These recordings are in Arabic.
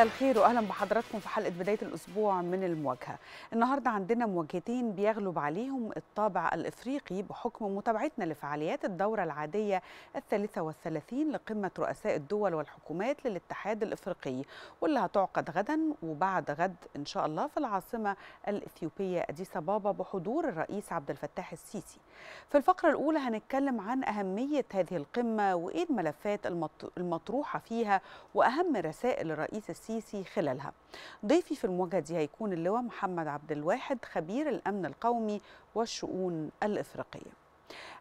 مساء الخير واهلا بحضراتكم في حلقة بداية الأسبوع من المواجهة. النهارده عندنا مواجهتين بيغلب عليهم الطابع الإفريقي بحكم متابعتنا لفعاليات الدورة العادية الثالثة والثلاثين لقمة رؤساء الدول والحكومات للاتحاد الإفريقي واللي هتعقد غدا وبعد غد إن شاء الله في العاصمة الإثيوبية أديس أبابا بحضور الرئيس عبد الفتاح السيسي. في الفقرة الأولى هنتكلم عن أهمية هذه القمة وإيه الملفات المطروحة فيها وأهم رسائل الرئيس السيسي خلالها. ضيفي في المواجهة دي هيكون اللواء محمد عبد الواحد خبير الأمن القومي والشؤون الإفريقية.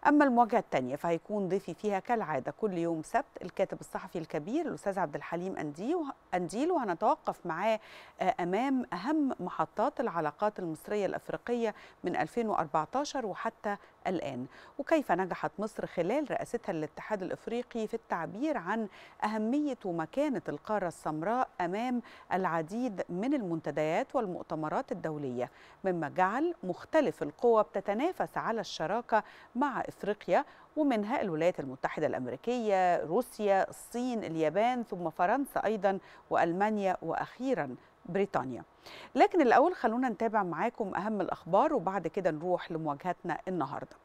أما المواجهة الثانية فهيكون ضيفي فيها كالعادة كل يوم سبت الكاتب الصحفي الكبير الأستاذ عبد الحليم أنديل وهنتوقف معاه أمام أهم محطات العلاقات المصرية الأفريقية من 2014 وحتى الآن. وكيف نجحت مصر خلال رئاستها للاتحاد الإفريقي في التعبير عن أهمية ومكانة القارة السمراء أمام العديد من المنتديات والمؤتمرات الدولية مما جعل مختلف القوى بتتنافس على الشراكة مع إفريقيا ومنها الولايات المتحدة الأمريكية روسيا الصين اليابان ثم فرنسا أيضا وألمانيا وأخيرا بريطانيا. لكن الأول خلونا نتابع معاكم أهم الأخبار وبعد كده نروح لمواجهتنا النهارده.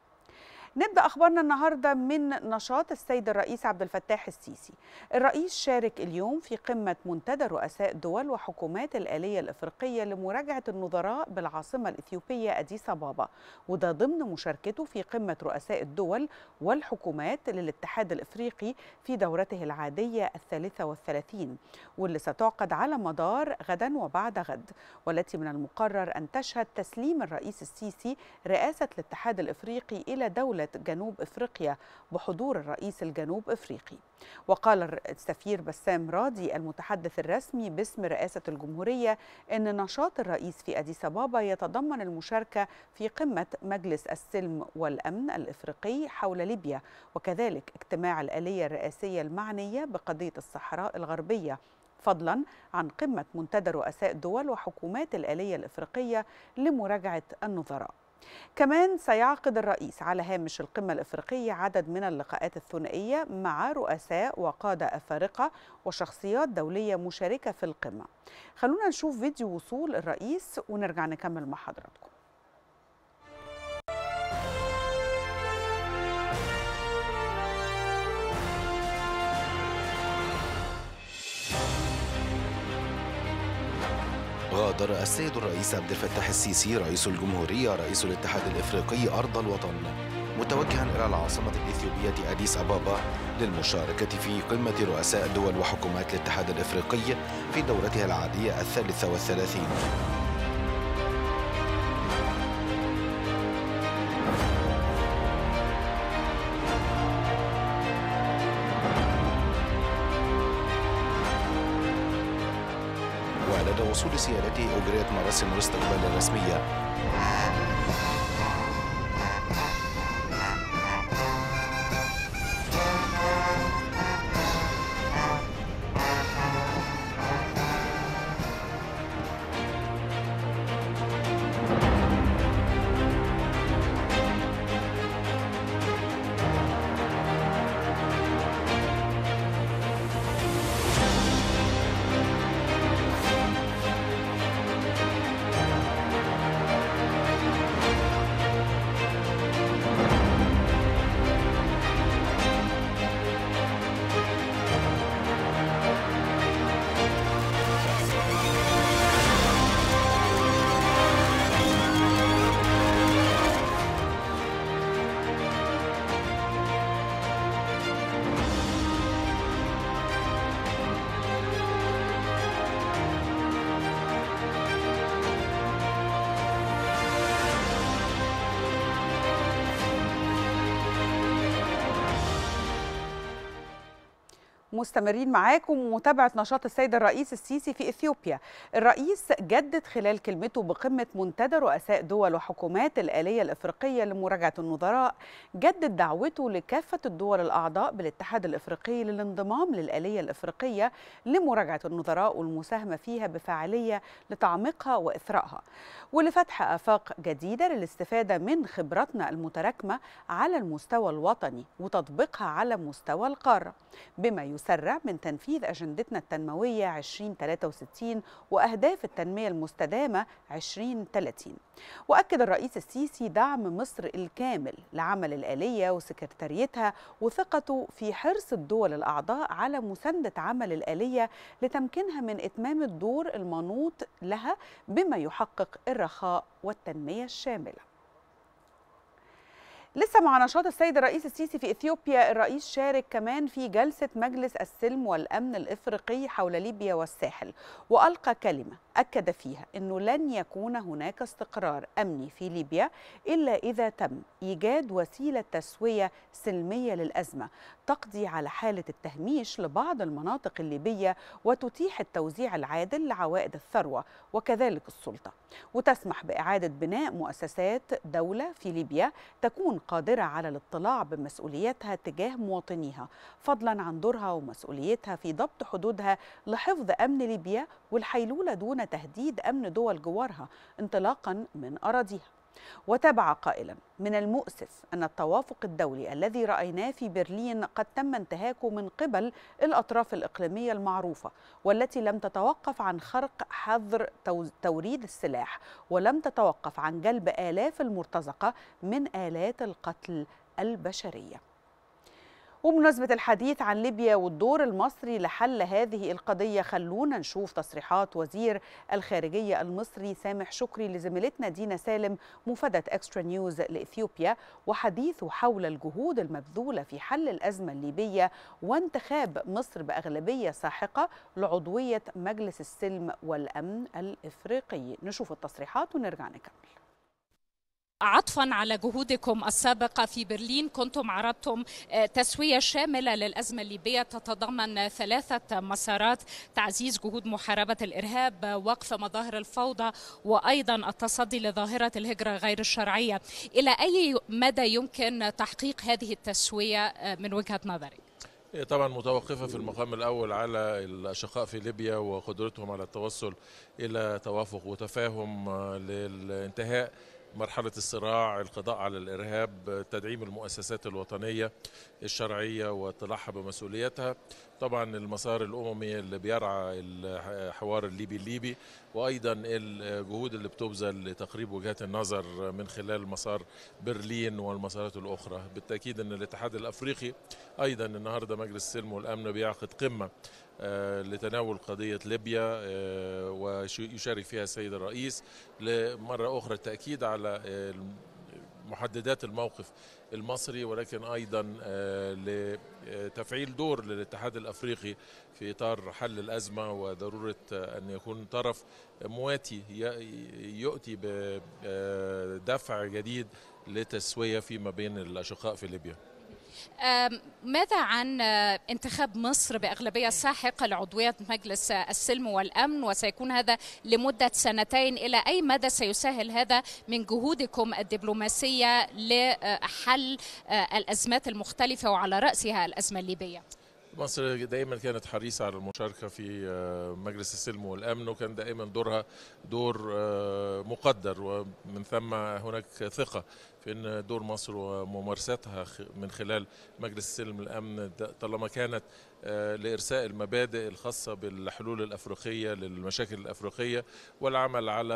نبدأ أخبارنا النهارده من نشاط السيد الرئيس عبد الفتاح السيسي. الرئيس شارك اليوم في قمة منتدى رؤساء دول وحكومات الآلية الإفريقية لمراجعة النظراء بالعاصمة الإثيوبية أديس أبابا وده ضمن مشاركته في قمة رؤساء الدول والحكومات للاتحاد الإفريقي في دورته العادية الثالثة والثلاثين واللي ستعقد على مدار غدا وبعد غد والتي من المقرر أن تشهد تسليم الرئيس السيسي رئاسة الاتحاد الإفريقي إلى دولة جنوب إفريقيا بحضور الرئيس الجنوب إفريقي. وقال السفير بسام راضي المتحدث الرسمي باسم رئاسة الجمهورية إن نشاط الرئيس في أديس أبابا يتضمن المشاركة في قمة مجلس السلم والأمن الإفريقي حول ليبيا وكذلك اجتماع الآلية الرئاسية المعنية بقضية الصحراء الغربية فضلا عن قمة منتدى رؤساء دول وحكومات الآلية الإفريقية لمراجعة النظراء. كمان سيعقد الرئيس على هامش القمة الإفريقية عدد من اللقاءات الثنائية مع رؤساء وقادة أفارقة وشخصيات دولية مشاركة في القمة. خلونا نشوف فيديو وصول الرئيس ونرجع نكمل مع حضراتكم. غادر السيد الرئيس عبد الفتاح السيسي رئيس الجمهورية رئيس الاتحاد الإفريقي أرض الوطن متوجها إلى العاصمة الإثيوبية أديس أبابا للمشاركة في قمة رؤساء دول وحكومات الاتحاد الإفريقي في دورتها العادية الثالثة والثلاثين. وصول سيادته أجريت مراسم الاستقبال الرسمية مستمرين معاكم ومتابعة نشاط السيد الرئيس السيسي في إثيوبيا. الرئيس جدد خلال كلمته بقمة منتدى رؤساء دول وحكومات الآلية الإفريقية لمراجعة النظراء جدد دعوته لكافة الدول الأعضاء بالاتحاد الإفريقي للانضمام للآلية الإفريقية لمراجعة النظراء والمساهمة فيها بفاعلية لتعميقها وإثرائها. ولفتح آفاق جديدة للاستفادة من خبراتنا المتراكمة على المستوى الوطني وتطبيقها على مستوى القارة بما نسرع من تنفيذ أجندتنا التنموية 2063 وأهداف التنمية المستدامة 2030 وأكد الرئيس السيسي دعم مصر الكامل لعمل الآلية وسكرتاريتها وثقته في حرص الدول الأعضاء على مساندة عمل الآلية لتمكينها من إتمام الدور المنوط لها بما يحقق الرخاء والتنمية الشاملة. لسه مع نشاط السيد الرئيس السيسي في إثيوبيا الرئيس شارك كمان في جلسة مجلس السلم والأمن الإفريقي حول ليبيا والساحل وألقى كلمة أكد فيها إنه لن يكون هناك استقرار أمني في ليبيا إلا إذا تم إيجاد وسيلة تسوية سلمية للأزمة تقضي على حالة التهميش لبعض المناطق الليبية وتتيح التوزيع العادل لعوائد الثروة وكذلك السلطة. وتسمح بإعادة بناء مؤسسات دولة في ليبيا تكون قادرة على الاطلاع بمسؤولياتها تجاه مواطنيها فضلا عن دورها ومسؤوليتها في ضبط حدودها لحفظ أمن ليبيا والحيلولة دون تهديد أمن دول جوارها انطلاقا من أراضيها. وتابع قائلا من المؤسف أن التوافق الدولي الذي رأيناه في برلين قد تم انتهاكه من قبل الأطراف الإقليمية المعروفة والتي لم تتوقف عن خرق حظر توريد السلاح ولم تتوقف عن جلب آلاف المرتزقة من آلات القتل البشرية. وبمناسبة الحديث عن ليبيا والدور المصري لحل هذه القضية خلونا نشوف تصريحات وزير الخارجية المصري سامح شكري لزميلتنا دينا سالم مفادة اكسترا نيوز لإثيوبيا وحديثه حول الجهود المبذولة في حل الأزمة الليبية وانتخاب مصر بأغلبية ساحقة لعضوية مجلس السلم والأمن الإفريقي. نشوف التصريحات ونرجع نكمل. عطفا على جهودكم السابقة في برلين. كنتم عرضتم تسوية شاملة للأزمة الليبية تتضمن ثلاثة مسارات تعزيز جهود محاربة الإرهاب وقف مظاهر الفوضى وأيضا التصدي لظاهرة الهجرة غير الشرعية. إلى أي مدى يمكن تحقيق هذه التسوية من وجهة نظرك؟ طبعا متوقفة في المقام الأول على الأشقاء في ليبيا وقدرتهم على التوصل إلى توافق وتفاهم للانتهاء. مرحلة الصراع القضاء على الإرهاب تدعيم المؤسسات الوطنية الشرعية واطلاعها بمسؤوليتها. طبعا المسار الأممي اللي بيرعى الحوار الليبي الليبي وأيضا الجهود اللي بتبذل لتقريب وجهات النظر من خلال مسار برلين والمسارات الأخرى. بالتأكيد أن الاتحاد الأفريقي أيضا النهاردة مجلس السلم والأمن بيعقد قمة لتناول قضية ليبيا ويشارك فيها السيد الرئيس لمرة أخرى التأكيد على محددات الموقف المصري ولكن أيضا لتفعيل دور للاتحاد الأفريقي في إطار حل الأزمة وضرورة أن يكون طرف مواتي يؤتي بدفع جديد لتسوية فيما بين الأشقاء في ليبيا. ماذا عن انتخاب مصر بأغلبية ساحقة لعضوية مجلس السلم والأمن؟ وسيكون هذا لمدة سنتين. إلى أي مدى سيسهل هذا من جهودكم الدبلوماسية لحل الأزمات المختلفة وعلى رأسها الأزمة الليبية؟ مصر دائما كانت حريصة على المشاركة في مجلس السلم والأمن وكان دائما دورها دور مقدر ومن ثم هناك ثقة في أن دور مصر وممارستها من خلال مجلس السلم والأمن طالما كانت لإرساء المبادئ الخاصة بالحلول الأفريقية للمشاكل الأفريقية والعمل على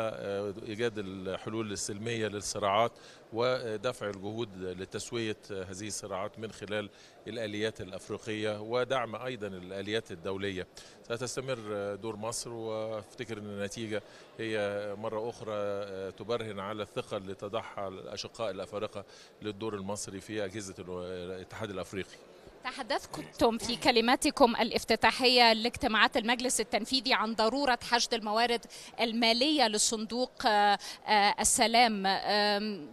إيجاد الحلول السلمية للصراعات ودفع الجهود لتسوية هذه الصراعات من خلال الآليات الأفريقية ودعم أيضا الآليات الدولية. ستستمر دور مصر وافتكر أن النتيجة هي مرة أخرى تبرهن على الثقة اللي تضعها الأشقاء الأفارقة للدور المصري في أجهزة الاتحاد الأفريقي. تحدثتم في كلماتكم الافتتاحية لاجتماعات المجلس التنفيذي عن ضرورة حشد الموارد المالية لصندوق السلام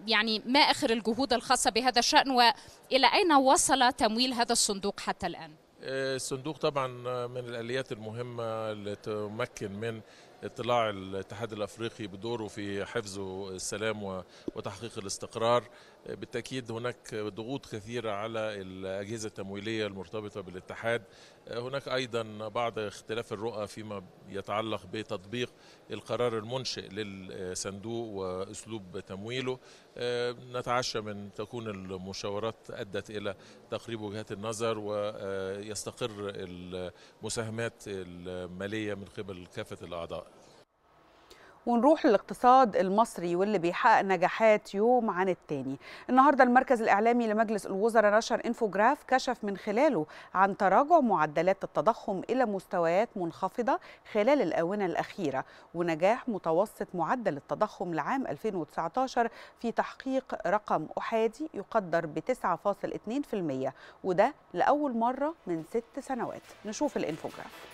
يعني ما آخر الجهود الخاصة بهذا الشأن وإلى أين وصل تمويل هذا الصندوق حتى الآن؟ الصندوق طبعا من الآليات المهمة اللي تمكن من اطلاع الاتحاد الأفريقي بدوره في حفظ السلام وتحقيق الاستقرار بالتأكيد هناك ضغوط كثيرة على الأجهزة التمويلية المرتبطة بالاتحاد. هناك أيضا بعض اختلاف الرؤى فيما يتعلق بتطبيق القرار المنشئ للصندوق وأسلوب تمويله. نتعشى من تكون المشاورات أدت إلى تقريب وجهات النظر ويستقر المساهمات المالية من قبل كافة الأعضاء. ونروح للاقتصاد المصري واللي بيحقق نجاحات يوم عن التاني. النهارده المركز الإعلامي لمجلس الوزراء نشر إنفوجراف كشف من خلاله عن تراجع معدلات التضخم إلى مستويات منخفضة خلال الآونة الأخيرة ونجاح متوسط معدل التضخم لعام 2019 في تحقيق رقم أحادي يقدر ب 9.2% وده لأول مرة من ست سنوات. نشوف الإنفوجراف.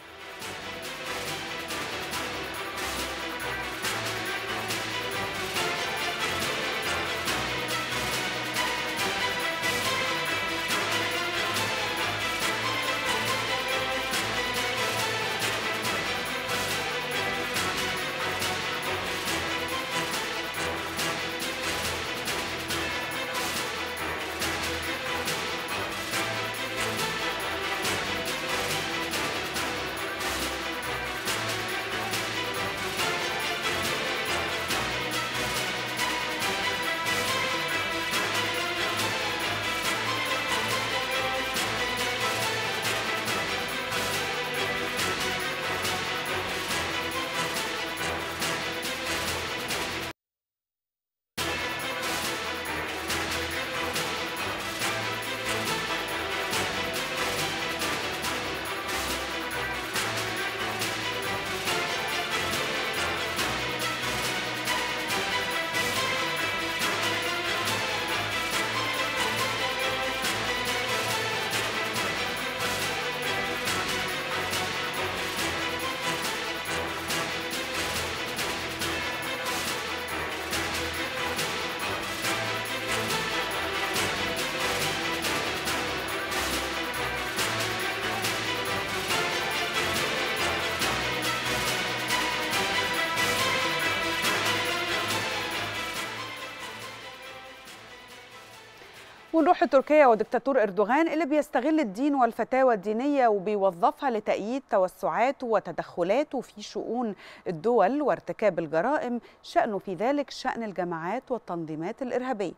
ونروح لتركيا ودكتاتور إردوغان اللي بيستغل الدين والفتاوى الدينية وبيوظفها لتأييد توسعاته وتدخلاته في شؤون الدول وارتكاب الجرائم شأنه في ذلك شأن الجماعات والتنظيمات الإرهابية.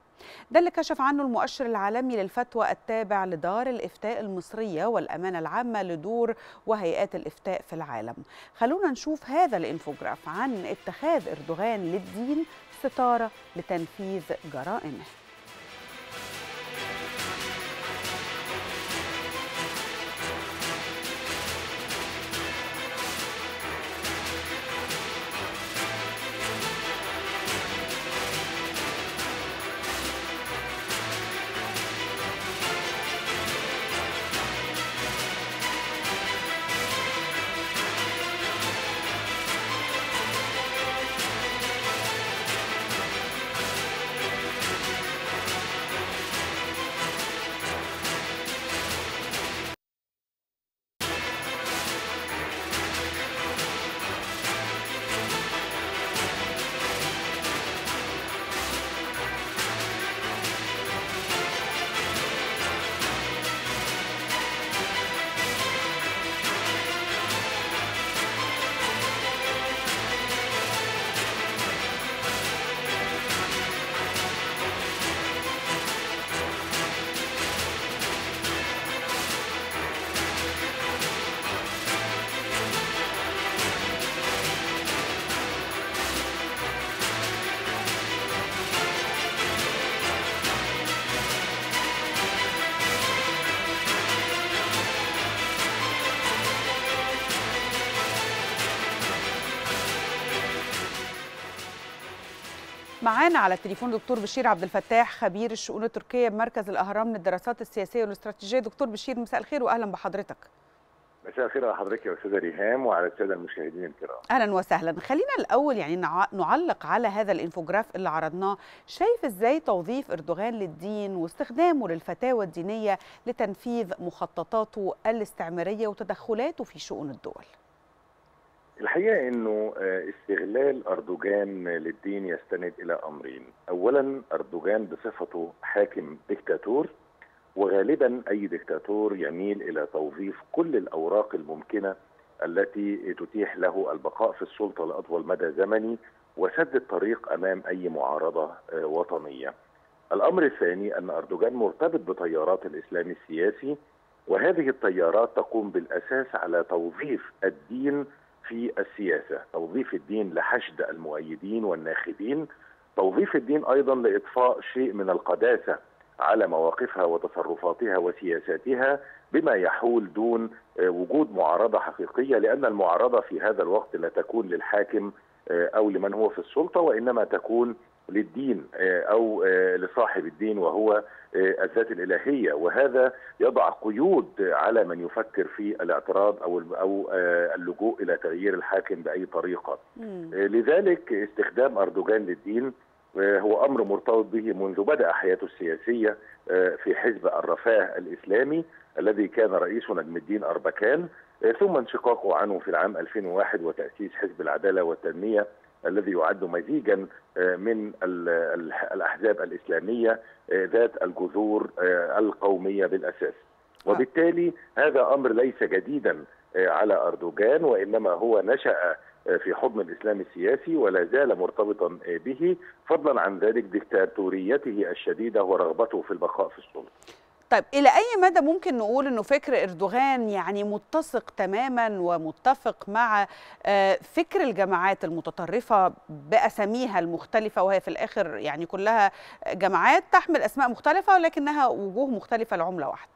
ده اللي كشف عنه المؤشر العالمي للفتوى التابع لدار الإفتاء المصرية والأمانة العامة لدور وهيئات الإفتاء في العالم. خلونا نشوف هذا الإنفوجراف عن اتخاذ إردوغان للدين ستارة لتنفيذ جرائمه. معانا على التليفون دكتور بشير عبد الفتاح خبير الشؤون التركية بمركز الأهرام للدراسات السياسية والاستراتيجية. دكتور بشير مساء الخير واهلا بحضرتك. مساء الخير على حضرتك يا أستاذة ريهام وعلى السادة المشاهدين الكرام. أهلا وسهلا. خلينا الأول يعني نعلق على هذا الإنفوجراف اللي عرضناه. شايف إزاي توظيف إردوغان للدين واستخدامه للفتاوى الدينية لتنفيذ مخططاته الاستعمارية وتدخلاته في شؤون الدول؟ الحقيقة إنه استغلال أردوغان للدين يستند إلى أمرين، اولا أردوغان بصفته حاكم ديكتاتور وغالبا أي ديكتاتور يميل إلى توظيف كل الأوراق الممكنة التي تتيح له البقاء في السلطة لأطول مدى زمني وسد الطريق أمام أي معارضة وطنية. الأمر الثاني أن أردوغان مرتبط بتيارات الإسلام السياسي وهذه التيارات تقوم بالأساس على توظيف الدين في السياسة، توظيف الدين لحشد المؤيدين والناخبين، توظيف الدين أيضا لإطفاء شيء من القداسة على مواقفها وتصرفاتها وسياساتها بما يحول دون وجود معارضة حقيقية لأن المعارضة في هذا الوقت لا تكون للحاكم أو لمن هو في السلطة وإنما تكون للدين أو لصاحب الدين وهو الذات الإلهية. وهذا يضع قيود على من يفكر في الاعتراض أو أو اللجوء إلى تغيير الحاكم بأي طريقة. لذلك استخدام أردوغان للدين هو أمر مرتبط به منذ بدأ حياته السياسية في حزب الرفاه الإسلامي الذي كان رئيسه نجم الدين أربكان ثم انشقاقه عنه في العام 2001 وتأسيس حزب العدالة والتنمية. الذي يعد مزيجا من الأحزاب الإسلامية ذات الجذور القومية بالأساس. وبالتالي هذا أمر ليس جديدا على أردوغان وإنما هو نشأ في حضن الإسلام السياسي ولا زال مرتبطا به فضلا عن ذلك دكتاتوريته الشديدة ورغبته في البقاء في السلطة. طيب إلى أي مدى ممكن نقول إنه فكر إردوغان يعني متسق تماما ومتفق مع فكر الجماعات المتطرفة بأساميها المختلفة وهي في الآخر يعني كلها جماعات تحمل أسماء مختلفة ولكنها وجوه مختلفة لعملة واحدة.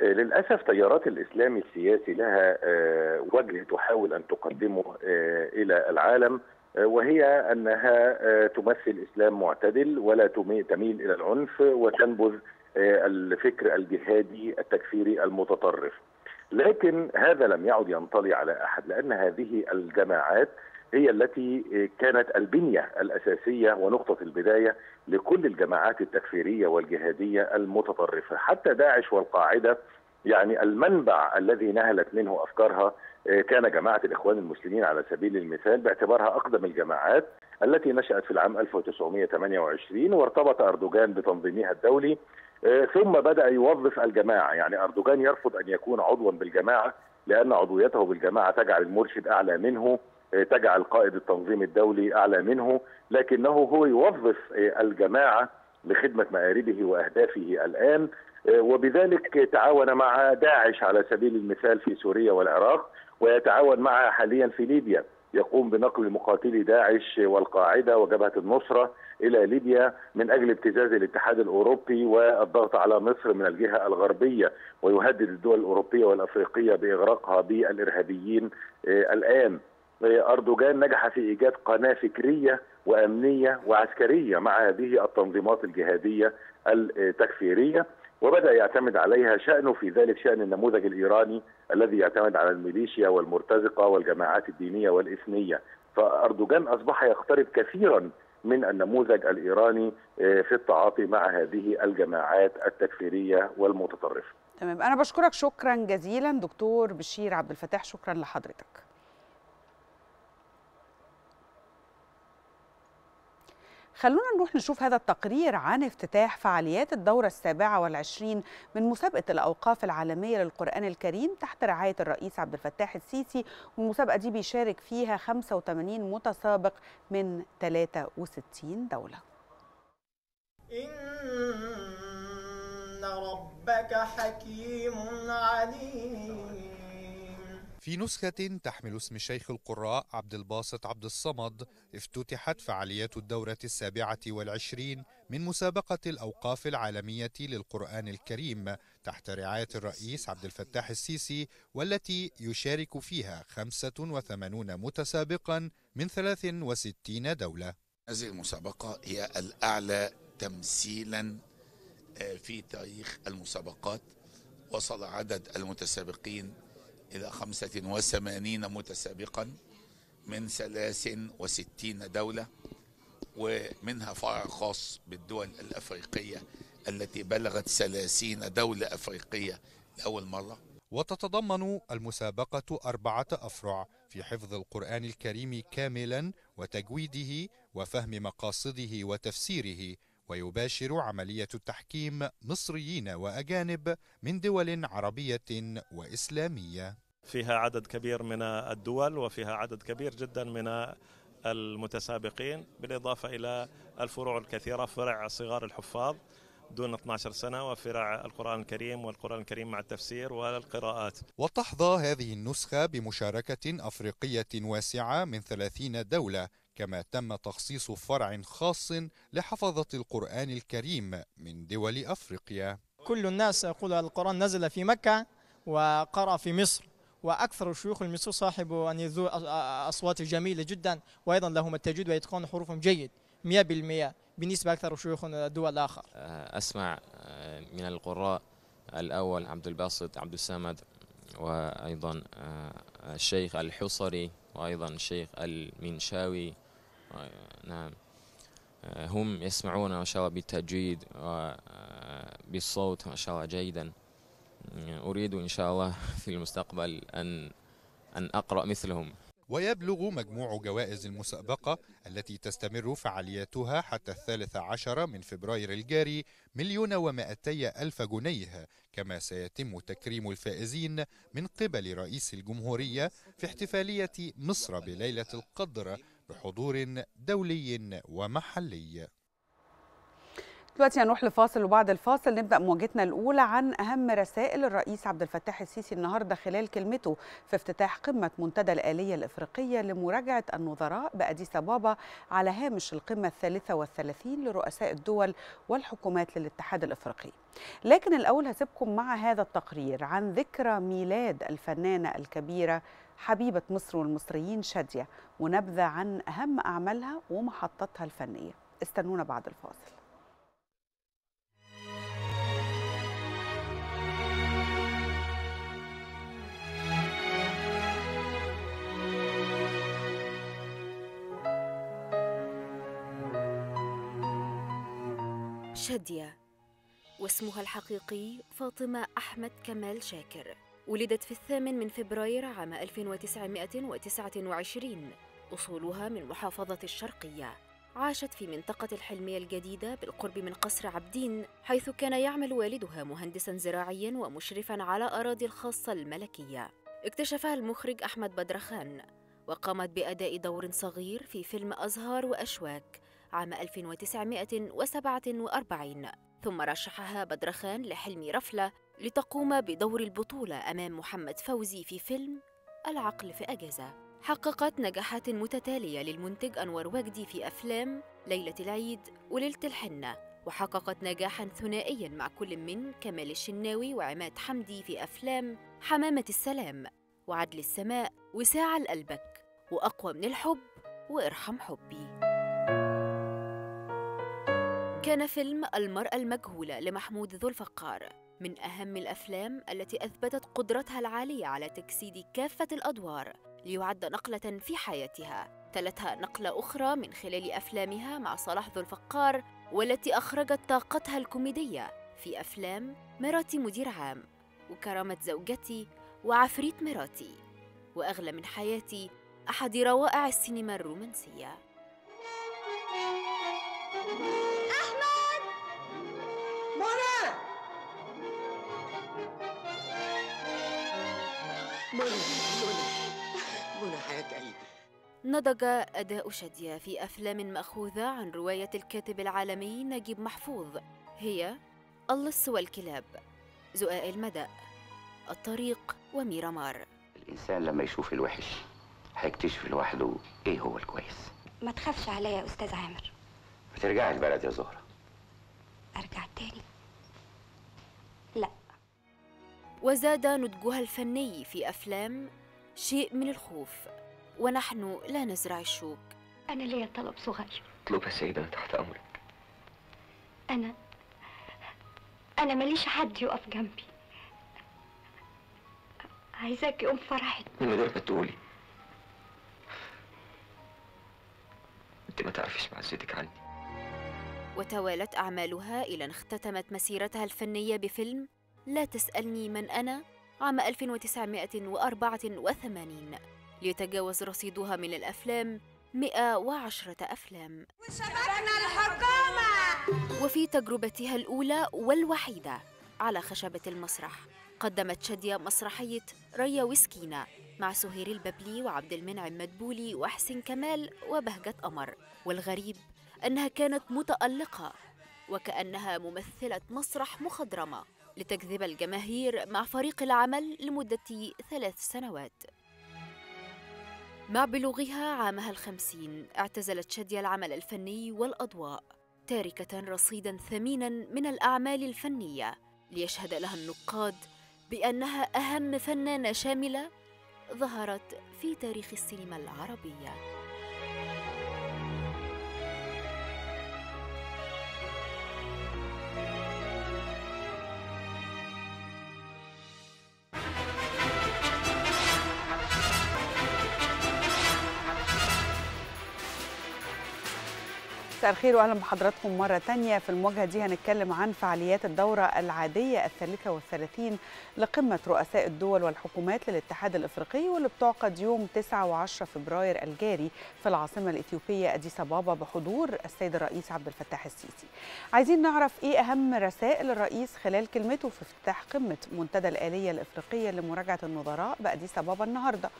للأسف تيارات الإسلام السياسي لها وجه تحاول أن تقدمه إلى العالم وهي أنها تمثل إسلام معتدل ولا تميل إلى العنف وتنبذ الفكر الجهادي التكفيري المتطرف. لكن هذا لم يعد ينطلي على أحد لأن هذه الجماعات هي التي كانت البنية الأساسية ونقطة البداية لكل الجماعات التكفيرية والجهادية المتطرفة. حتى داعش والقاعدة يعني المنبع الذي نهلت منه أفكارها كان جماعة الإخوان المسلمين على سبيل المثال باعتبارها أقدم الجماعات التي نشأت في العام 1928 وارتبط أردوغان بتنظيمها الدولي ثم بدأ يوظف الجماعة. يعني أردوغان يرفض أن يكون عضوا بالجماعة لأن عضويته بالجماعة تجعل المرشد أعلى منه تجعل قائد التنظيم الدولي أعلى منه لكنه هو يوظف الجماعة لخدمة مآربه وأهدافه الآن وبذلك تعاون مع داعش على سبيل المثال في سوريا والعراق ويتعاون معها حاليا في ليبيا. يقوم بنقل مقاتلي داعش والقاعدة وجبهة النصرة إلى ليبيا من أجل ابتزاز الاتحاد الأوروبي والضغط على مصر من الجهة الغربية ويهدد الدول الأوروبية والأفريقية بإغراقها بالإرهابيين. الآن أردوغان نجح في إيجاد قناة فكرية وأمنية وعسكرية مع هذه التنظيمات الجهادية التكفيرية وبدأ يعتمد عليها شأنه في ذلك شأن النموذج الإيراني الذي يعتمد على الميليشيا والمرتزقة والجماعات الدينية والإثنية. فأردوغان أصبح يقترب كثيرا من النموذج الإيراني في التعاطي مع هذه الجماعات التكفيرية والمتطرفة. تمام أنا بشكرك شكرا جزيلا دكتور بشير عبد الفتاح شكرا لحضرتك. خلونا نروح نشوف هذا التقرير عن افتتاح فعاليات الدورة السابعة والعشرين من مسابقة الأوقاف العالمية للقرآن الكريم تحت رعاية الرئيس عبد الفتاح السيسي والمسابقة دي بيشارك فيها 85 متسابق من 63 دولة. إن ربك حكيم عليم. في نسخة تحمل اسم شيخ القراء عبد الباسط عبد الصمد افتتحت فعاليات الدورة السابعة والعشرين من مسابقة الأوقاف العالمية للقرآن الكريم تحت رعاية الرئيس عبد الفتاح السيسي والتي يشارك فيها 85 متسابقا من 63 دولة. هذه المسابقة هي الأعلى تمثيلا في تاريخ المسابقات وصل عدد المتسابقين إلى 85 متسابقا من 63 دولة ومنها فرع خاص بالدول الأفريقية التي بلغت 30 دولة أفريقية لأول مرة. وتتضمن المسابقة أربعة أفرع في حفظ القرآن الكريم كاملا وتجويده وفهم مقاصده وتفسيره ويباشر عملية التحكيم مصريين وأجانب من دول عربية وإسلامية. فيها عدد كبير من الدول وفيها عدد كبير جدا من المتسابقين بالإضافة إلى الفروع الكثيرة فرع صغار الحفاظ دون 12 سنة وفرع القرآن الكريم والقرآن الكريم مع التفسير والقراءات. وتحظى هذه النسخة بمشاركة أفريقية واسعة من 30 دولة كما تم تخصيص فرع خاص لحفظة القرآن الكريم من دول أفريقيا. كل الناس يقول القرآن نزل في مكة وقرأ في مصر وأكثر شيوخ المصر صاحب يعني ذو أصوات جميلة جدا وأيضا لهم التجويد ويتقون حروفهم جيد 100% بالنسبة أكثر شيوخ الدول الآخر أسمع من القراء الأول عبد الباسط عبد الصمد وأيضا الشيخ الحصري وأيضا الشيخ المنشاوي نعم. هم يسمعون ما شاء الله بالتجويد وبالصوت ما شاء الله جيدا. أريد إن شاء الله في المستقبل أن أن أقرأ مثلهم. ويبلغ مجموع جوائز المسابقة التي تستمر فعالياتها حتى الثالث عشر من فبراير الجاري مليون ومائتي ألف جنيه كما سيتم تكريم الفائزين من قبل رئيس الجمهورية في احتفالية مصر بليلة القدر بحضور دولي ومحلي دلوقتي هنروح لفاصل وبعد الفاصل نبدأ مواجهتنا الأولى عن أهم رسائل الرئيس عبد الفتاح السيسي النهارده خلال كلمته في افتتاح قمة منتدى الآلية الإفريقية لمراجعة النظراء بأديس أبابا على هامش القمة الثالثة والثلاثين لرؤساء الدول والحكومات للاتحاد الإفريقي. لكن الأول هسيبكم مع هذا التقرير عن ذكرى ميلاد الفنانة الكبيرة حبيبة مصر والمصريين شادية ونبذه عن أهم أعمالها ومحطتها الفنية. استنونا بعد الفاصل. شادية واسمها الحقيقي فاطمة أحمد كمال شاكر ولدت في الثامن من فبراير عام 1929 أصولها من محافظة الشرقية. عاشت في منطقة الحلمية الجديدة بالقرب من قصر عبدين حيث كان يعمل والدها مهندسا زراعيا ومشرفا على أراضي الخاصة الملكية. اكتشفها المخرج أحمد بدرخان وقامت بأداء دور صغير في فيلم أزهار وأشواك عام 1947 ثم رشحها بدرخان لحلمي رفلة لتقوم بدور البطولة أمام محمد فوزي في فيلم العقل في أجازة. حققت نجاحات متتالية للمنتج أنور وجدي في أفلام ليلة العيد وليلة الحنة وحققت نجاحا ثنائيا مع كل من كمال الشناوي وعماد حمدي في أفلام حمامة السلام وعدل السماء وساعة لقلبك وأقوى من الحب وإرحم حبي. كان فيلم المرأة المجهولة لمحمود ذو الفقار من أهم الأفلام التي أثبتت قدرتها العالية على تجسيد كافة الأدوار ليعد نقلة في حياتها. تلتها نقلة أخرى من خلال أفلامها مع صلاح ذو الفقار والتي أخرجت طاقتها الكوميدية في أفلام مراتي مدير عام وكرامة زوجتي وعفريت مراتي وأغلى من حياتي أحد روائع السينما الرومانسية. أحمد منى منى منى حياة قلبي. نضج أداء شادية في أفلام مأخوذة عن رواية الكاتب العالمي نجيب محفوظ. هي اللص والكلاب. زقاق المدى الطريق وميرامار. الإنسان لما يشوف الوحش هيكتشف لوحده إيه هو الكويس. ما تخافش عليا يا أستاذ عامر. ما ترجعي البلد يا زهرة. أرجع تاني. وزاد نضجها الفني في أفلام شيء من الخوف ونحن لا نزرع الشوك. أنا ليا طلب صغير. اطلبها يا سيدة تحت أمرك. أنا أنا ماليش حد يقف جنبي. عايزاك يوم فرحي. من غير ما تقولي. أنت ما تعرفيش معزتك عني. وتوالت أعمالها إلى أن اختتمت مسيرتها الفنية بفيلم لا تسألني من أنا عام 1984 ليتجاوز رصيدها من الأفلام 110 أفلام. شبكنا الحكومة! وفي تجربتها الأولى والوحيدة على خشبة المسرح. قدمت شادية مسرحية ريا وسكينة مع سهير الببلي وعبد المنعم مدبولي وحسين كمال وبهجة قمر. والغريب أنها كانت متألقة وكأنها ممثلة مسرح مخضرمة. لتجذب الجماهير مع فريق العمل لمدة ثلاث سنوات. مع بلوغها عامها الخمسين اعتزلت شادية العمل الفني والأضواء تاركة رصيدا ثمينا من الأعمال الفنية ليشهد لها النقاد بأنها أهم فنانة شاملة ظهرت في تاريخ السينما العربية. مساء الخير وأهلا بحضراتكم مرة تانية في المواجهة دي هنتكلم عن فعاليات الدورة العادية الثالثة والثلاثين لقمة رؤساء الدول والحكومات للاتحاد الإفريقي واللي بتعقد يوم 9 و10 فبراير الجاري في العاصمة الإثيوبية أديس أبابا بحضور السيد الرئيس عبد الفتاح السيسي. عايزين نعرف إيه أهم رسائل الرئيس خلال كلمته في افتتاح قمة منتدى الآلية الإفريقية لمراجعة النظراء بأديس أبابا النهارده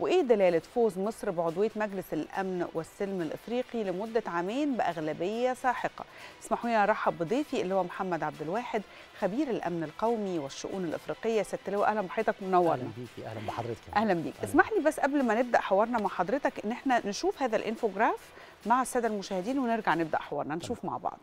وإيه دلالة فوز مصر بعضوية مجلس الأمن والسلم الإفريقي لمدة عامين باغلبيه ساحقة. اسمحوا لي أرحب بضيفي اللي هو محمد عبد الواحد خبير الأمن القومي والشؤون الإفريقية. ست لواء أهلا بحضرتك منورنا. أهلا بيكي أهلا بحضرتك أهلا بيك. اسمح لي بس قبل ما نبدأ حوارنا مع حضرتك إن إحنا نشوف هذا الإنفوجراف مع السادة المشاهدين ونرجع نبدأ حوارنا نشوف مع بعض.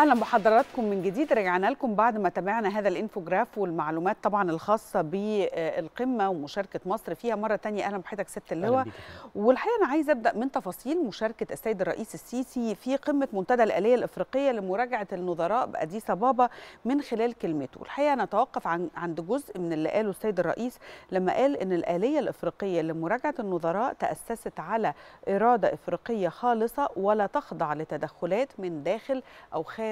أهلا بحضراتكم من جديد. رجعنا لكم بعد ما تابعنا هذا الإنفوجراف والمعلومات طبعا الخاصة بالقمة ومشاركة مصر فيها. مرة تانية أهلا بحضرتك ست اللواء. والحقيقة أنا عايزه أبدأ من تفاصيل مشاركة السيد الرئيس السيسي في قمة منتدى الآلية الإفريقية لمراجعة النظراء بأديس أبابا من خلال كلمته. الحقيقة نتوقف عن عند جزء من اللي قاله السيد الرئيس لما قال إن الآلية الإفريقية لمراجعة النظراء تأسست على إرادة إفريقية خالصة ولا تخضع لتدخلات من داخل أو خارج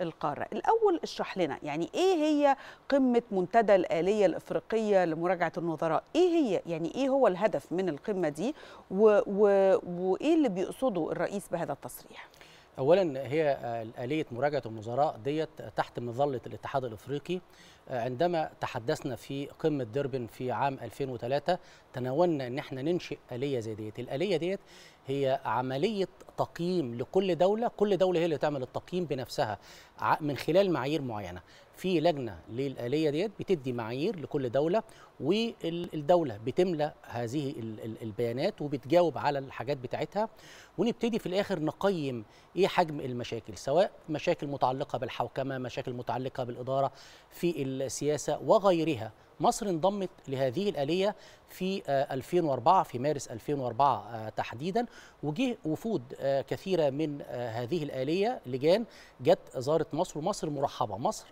القارة. الأول اشرح لنا يعني إيه هي قمة منتدى الآلية الإفريقية لمراجعة النظراء؟ إيه هي؟ يعني إيه هو الهدف من القمة دي؟ و و وإيه اللي بيقصده الرئيس بهذا التصريح؟ اولا هي آلية مراجعة النظراء ديت تحت مظلة الاتحاد الإفريقي. عندما تحدثنا في قمة دربن في عام 2003 تناولنا إن إحنا ننشئ آلية زي ديت. الآلية ديت هي عملية تقييم لكل دولة كل دولة هي اللي تعمل التقييم بنفسها من خلال معايير معينة. في لجنة للآلية ديت بتدي معايير لكل دولة والدولة بتملى هذه البيانات وبتجاوب على الحاجات بتاعتها ونبتدي في الآخر نقيم إيه حجم المشاكل سواء مشاكل متعلقة بالحوكمة مشاكل متعلقة بالإدارة في السياسة وغيرها. مصر انضمت لهذه الآلية في 2004 في مارس 2004 تحديدا. وجه وفود كثيرة من هذه الآلية لجان جت زارت مصر. ومصر مرحبة. مصر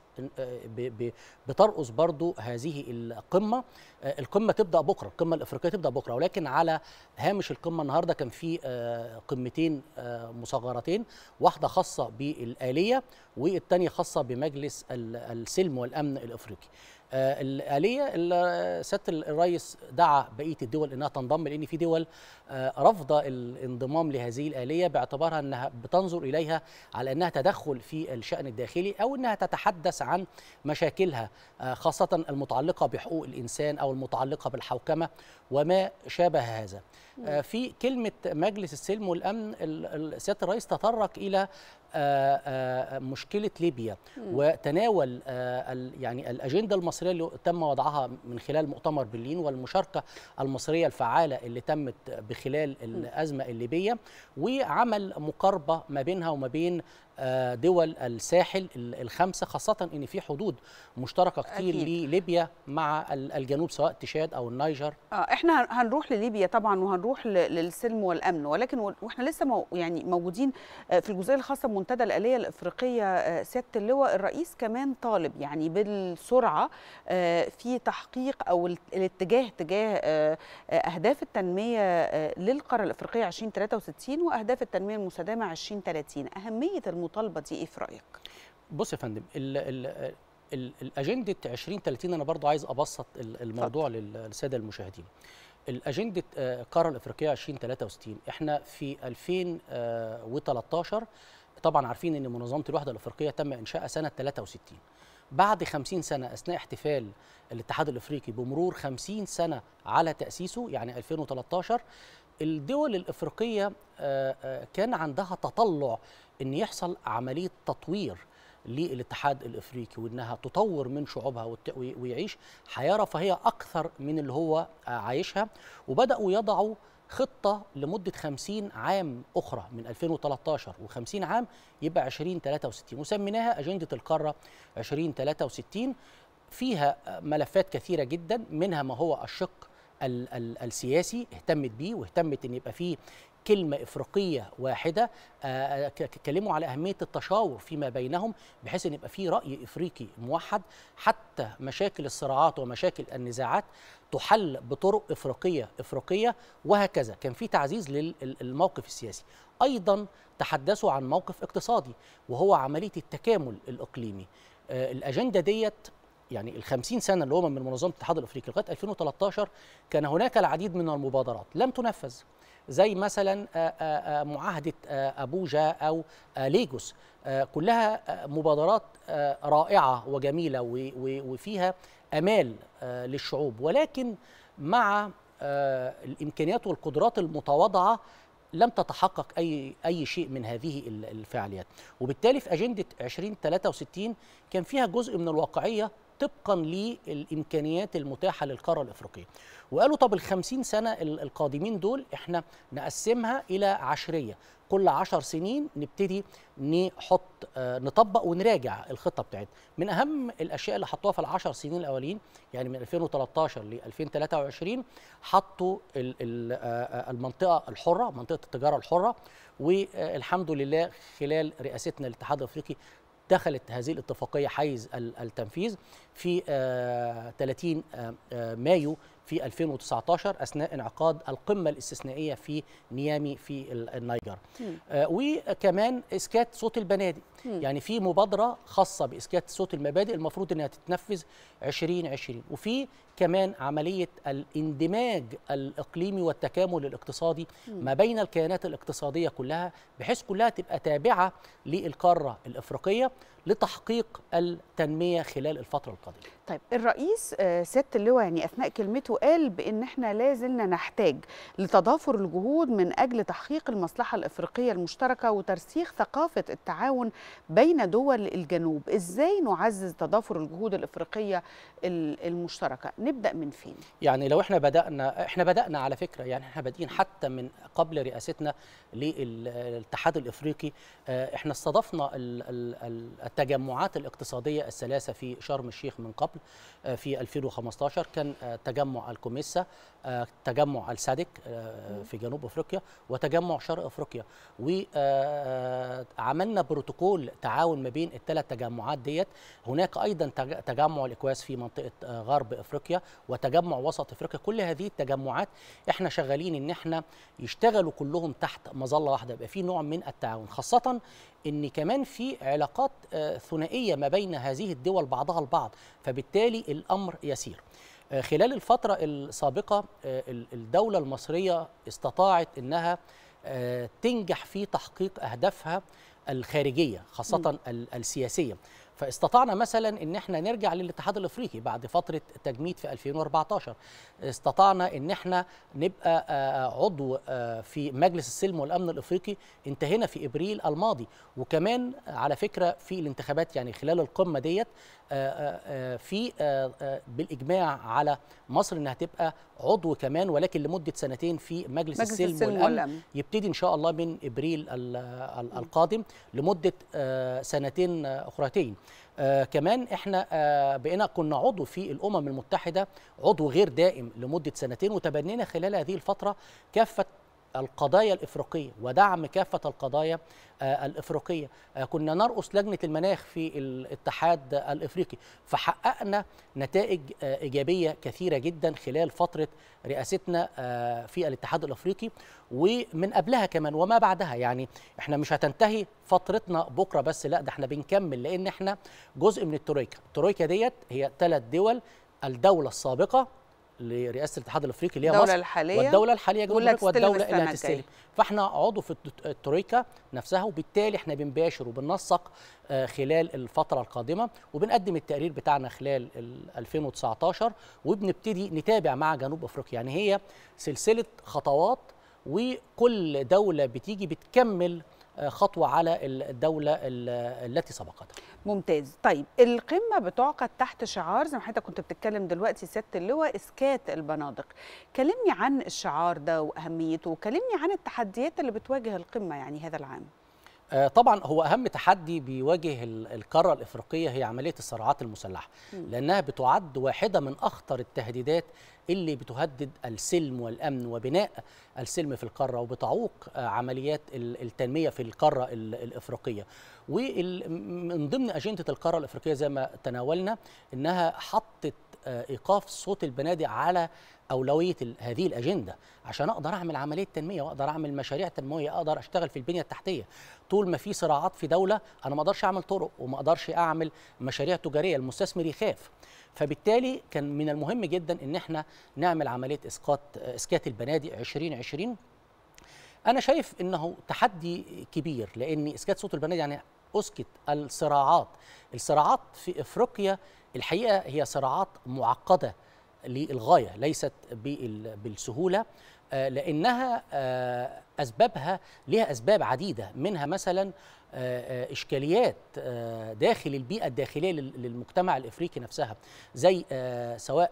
بترقص برضو هذه القمة. القمة تبدأ بكرة. القمة الإفريقية تبدأ بكرة. ولكن على هامش القمة النهاردة كان في قمتين مصغرتين. واحدة خاصة بالآلية والتانية خاصة بمجلس السلم والأمن الإفريقي. آه الآلية سيادة الرئيس دعا بقية الدول أنها تنضم لأن في دول آه رافضة الانضمام لهذه الآلية باعتبارها أنها بتنظر إليها على أنها تدخل في الشأن الداخلي أو أنها تتحدث عن مشاكلها آه خاصة المتعلقة بحقوق الإنسان أو المتعلقة بالحوكمة وما شابه هذا. في كلمة مجلس السلم والأمن سيادة الرئيس تطرق إلى مشكلة ليبيا. وتناول يعني الأجندة المصرية اللي تم وضعها من خلال مؤتمر برلين والمشاركة المصرية الفعالة اللي تمت بخلال الأزمة الليبية وعمل مقاربة ما بينها وما بين دول الساحل الخمسة خاصة أن في حدود مشتركة كتير أكيد. لليبيا مع الجنوب سواء تشاد أو النيجر آه إحنا هنروح لليبيا طبعا وهنروح للسلم والأمن ولكن وإحنا لسه مو يعني موجودين في الجزئية الخاصة بمنتدى الآلية الإفريقية سيادة اللواء الرئيس كمان طالب يعني بالسرعة في تحقيق أو الاتجاه تجاه أهداف التنمية للقارة الإفريقية 2063 وأهداف التنمية المستدامة 2030 أهمية المطالبه دي إيه في رأيك؟ بص يا فندم الأجندة 2030 أنا برضو عايز أبسط الموضوع للسادة المشاهدين. الأجندة القاره الإفريقية 2063 إحنا في 2013 طبعا عارفين إن منظمة الوحدة الإفريقية تم انشائها سنة 63 بعد 50 سنة أثناء احتفال الاتحاد الإفريقي بمرور 50 سنة على تأسيسه يعني 2013 الدول الإفريقية كان عندها تطلع إن يحصل عملية تطوير للاتحاد الإفريقي وإنها تطور من شعوبها ويعيش حياة رفاهية أكثر من اللي هو عايشها. وبدأوا يضعوا خطة لمدة 50 عام أخرى من 2013 و50 عام يبقى 2063 وسميناها أجندة القارة 2063 فيها ملفات كثيرة جدا منها ما هو الشق ال ال السياسي اهتمت بيه واهتمت إن يبقى فيه كلمة إفريقية واحدة اتكلموا على أهمية التشاور فيما بينهم بحيث أن يبقى في رأي إفريقي موحد. حتى مشاكل الصراعات ومشاكل النزاعات تحل بطرق إفريقية إفريقية وهكذا. كان في تعزيز للموقف السياسي. أيضا تحدثوا عن موقف اقتصادي وهو عملية التكامل الإقليمي. الأجندة ديت يعني ال 50 سنة اللي هم من منظمة الاتحاد الأفريقي لغاية 2013 كان هناك العديد من المبادرات لم تنفذ زي مثلا معاهدة أبوجا أو ليجوس كلها مبادرات رائعة وجميلة وفيها أمال للشعوب. ولكن مع الإمكانيات والقدرات المتواضعة لم تتحقق أي أي شيء من هذه الفعاليات. وبالتالي في أجندة 2063 كان فيها جزء من الواقعية طبقا للإمكانيات المتاحة للقارة الإفريقية. وقالوا طب ال 50 سنة ال- القادمين دول إحنا نقسمها إلى عشرية. كل عشر سنين نبتدي نحط آه، نطبق ونراجع الخطة بتاعتنا. من أهم الأشياء اللي حطوها في العشر سنين الأولين يعني من 2013 ل 2023 حطوا آه، آه، المنطقة الحرة منطقة التجارة الحرة والحمد لله خلال رئاستنا للاتحاد الأفريقي دخلت هذه الاتفاقية حيز ال- التنفيذ. في آه، 30 آه، آه، مايو في 2019 أثناء انعقاد القمة الاستثنائية في نيامي في ال- النيجر. آه، وكمان اسكات صوت البنادق. يعني في مبادرة خاصة باسكات صوت المبادئ المفروض إنها تتنفذ 2020 وفي كمان عملية الاندماج الإقليمي والتكامل الاقتصادي مم. ما بين الكيانات الاقتصادية كلها بحيث كلها تبقى تابعة للقارة الإفريقية. لتحقيق التنمية خلال الفترة القادمة. طيب الرئيس آه، سياده اللواء يعني أثناء كلمته قال بإن إحنا لازلنا نحتاج لتضافر الجهود من أجل تحقيق المصلحة الإفريقية المشتركة وترسيخ ثقافة التعاون بين دول الجنوب. إزاي نعزز تضافر الجهود الإفريقية ال- المشتركة؟ نبدأ من فين؟ يعني لو إحنا بدأنا إحنا بدأنا على فكرة يعني إحنا بادئين حتى من قبل رئاستنا للاتحاد الإفريقي آه، إحنا استضفنا ال- ال- ال- التجمعات الاقتصادية الثلاثة في شرم الشيخ من قبل آه، في 2015 كان آه، تجمع الكوميسا آه، تجمع السادك في جنوب أفريقيا وتجمع شرق أفريقيا. وعملنا بروتوكول تعاون ما بين الثلاث تجمعات ديت. هناك أيضا تج- تجمع الإكواس في منطقة آه، غرب أفريقيا وتجمع وسط أفريقيا. كل هذه التجمعات إحنا شغالين إن إحنا يشتغلوا كلهم تحت مظلة واحدة يبقى في نوع من التعاون خاصة إن كمان في علاقات آه، ثنائية ما بين هذه الدول بعضها البعض فبالتالي الأمر يسير. آه، خلال الفترة السابقة آه، ال- الدولة المصرية استطاعت إنها تنجح في تحقيق أهدافها الخارجية خاصة ال- السياسية. فاستطعنا مثلا إن إحنا نرجع للاتحاد الإفريقي بعد فترة تجميد في 2014 استطعنا إن إحنا نبقى آه، عضو آه، في مجلس السلم والأمن الإفريقي. انتهينا في إبريل الماضي. وكمان على فكرة في الانتخابات يعني خلال القمة ديت آه، آه، آه، في آه، آه، بالإجماع على مصر إنها تبقى عضو كمان ولكن لمدة سنتين في مجلس, مجلس السلم, السلم والأمن, والأمن. يبتدي إن شاء الله من إبريل ال- ال- القادم لمدة آه، سنتين آه، أخرتين آه كمان إحنا آه بقينا كنا عضو في الأمم المتحدة عضو غير دائم لمدة سنتين وتبنينا خلال هذه الفترة كافة القضايا الإفريقية ودعم كافة القضايا آه الإفريقية. آه كنا نرأس لجنة المناخ في الاتحاد الإفريقي فحققنا نتائج آه إيجابية كثيرة جدا خلال فترة رئاستنا في الاتحاد الإفريقي. ومن قبلها كمان وما بعدها يعني إحنا مش هتنتهي فترتنا بكرة بس لا ده إحنا بنكمل لأن إحنا جزء من الترويكا. الترويكا ديت هي ثلاث دول الدولة السابقة لرئاسة الاتحاد الأفريقي اللي هي الدولة مصر الحالية والدولة الحالية هتستلم والدولة اللي هتستلم. فإحنا عضو في الت- الترويكا نفسها وبالتالي إحنا بنباشر وبننسق آه، خلال الفترة القادمة وبنقدم التقرير بتاعنا خلال ال 2019 وبنبتدي نتابع مع جنوب أفريقيا يعني هي سلسلة خطوات وكل دولة بتيجي بتكمل خطوة على الدولة ال- التي سبقتها. ممتاز. طيب القمة بتعقد تحت شعار زي ما حضرتك كنت بتتكلم دلوقتي سيادة اللواء إسكات البنادق. كلمني عن الشعار ده وأهميته وكلمني عن التحديات اللي بتواجه القمة يعني هذا العام. آه، طبعا هو أهم تحدي بيواجه ال- القارة الإفريقية هي عملية الصراعات المسلحة. لأنها بتعد واحدة من أخطر التهديدات اللي بتهدد السلم والأمن وبناء السلم في القارة وبتعوق آه، عمليات ال- التنمية في القارة ال- الإفريقية. ومن ضمن أجندة القارة الإفريقية زي ما تناولنا إنها حطت آه، إيقاف صوت البنادق على أولوية هذه الأجندة عشان أقدر أعمل عمليه تنمية وأقدر أعمل مشاريع تنموية أقدر أشتغل في البنية التحتية. طول ما في صراعات في دولة أنا ما أقدرش أعمل طرق وما أقدرش أعمل مشاريع تجارية. المستثمر يخاف. فبالتالي كان من المهم جدا إن إحنا نعمل عملية إسقاط اسكات البنادق 2020 أنا شايف إنه تحدي كبير لأن اسكات صوت البنادق يعني اسكت الصراعات. الصراعات في إفريقيا الحقيقة هي صراعات معقدة للغاية ليست بال- بالسهولة. لأنها آه، أسبابها لها أسباب عديدة منها مثلا آه، آه، إشكاليات آه، داخل البيئة الداخلية لل- للمجتمع الإفريقي نفسها زي آه، سواء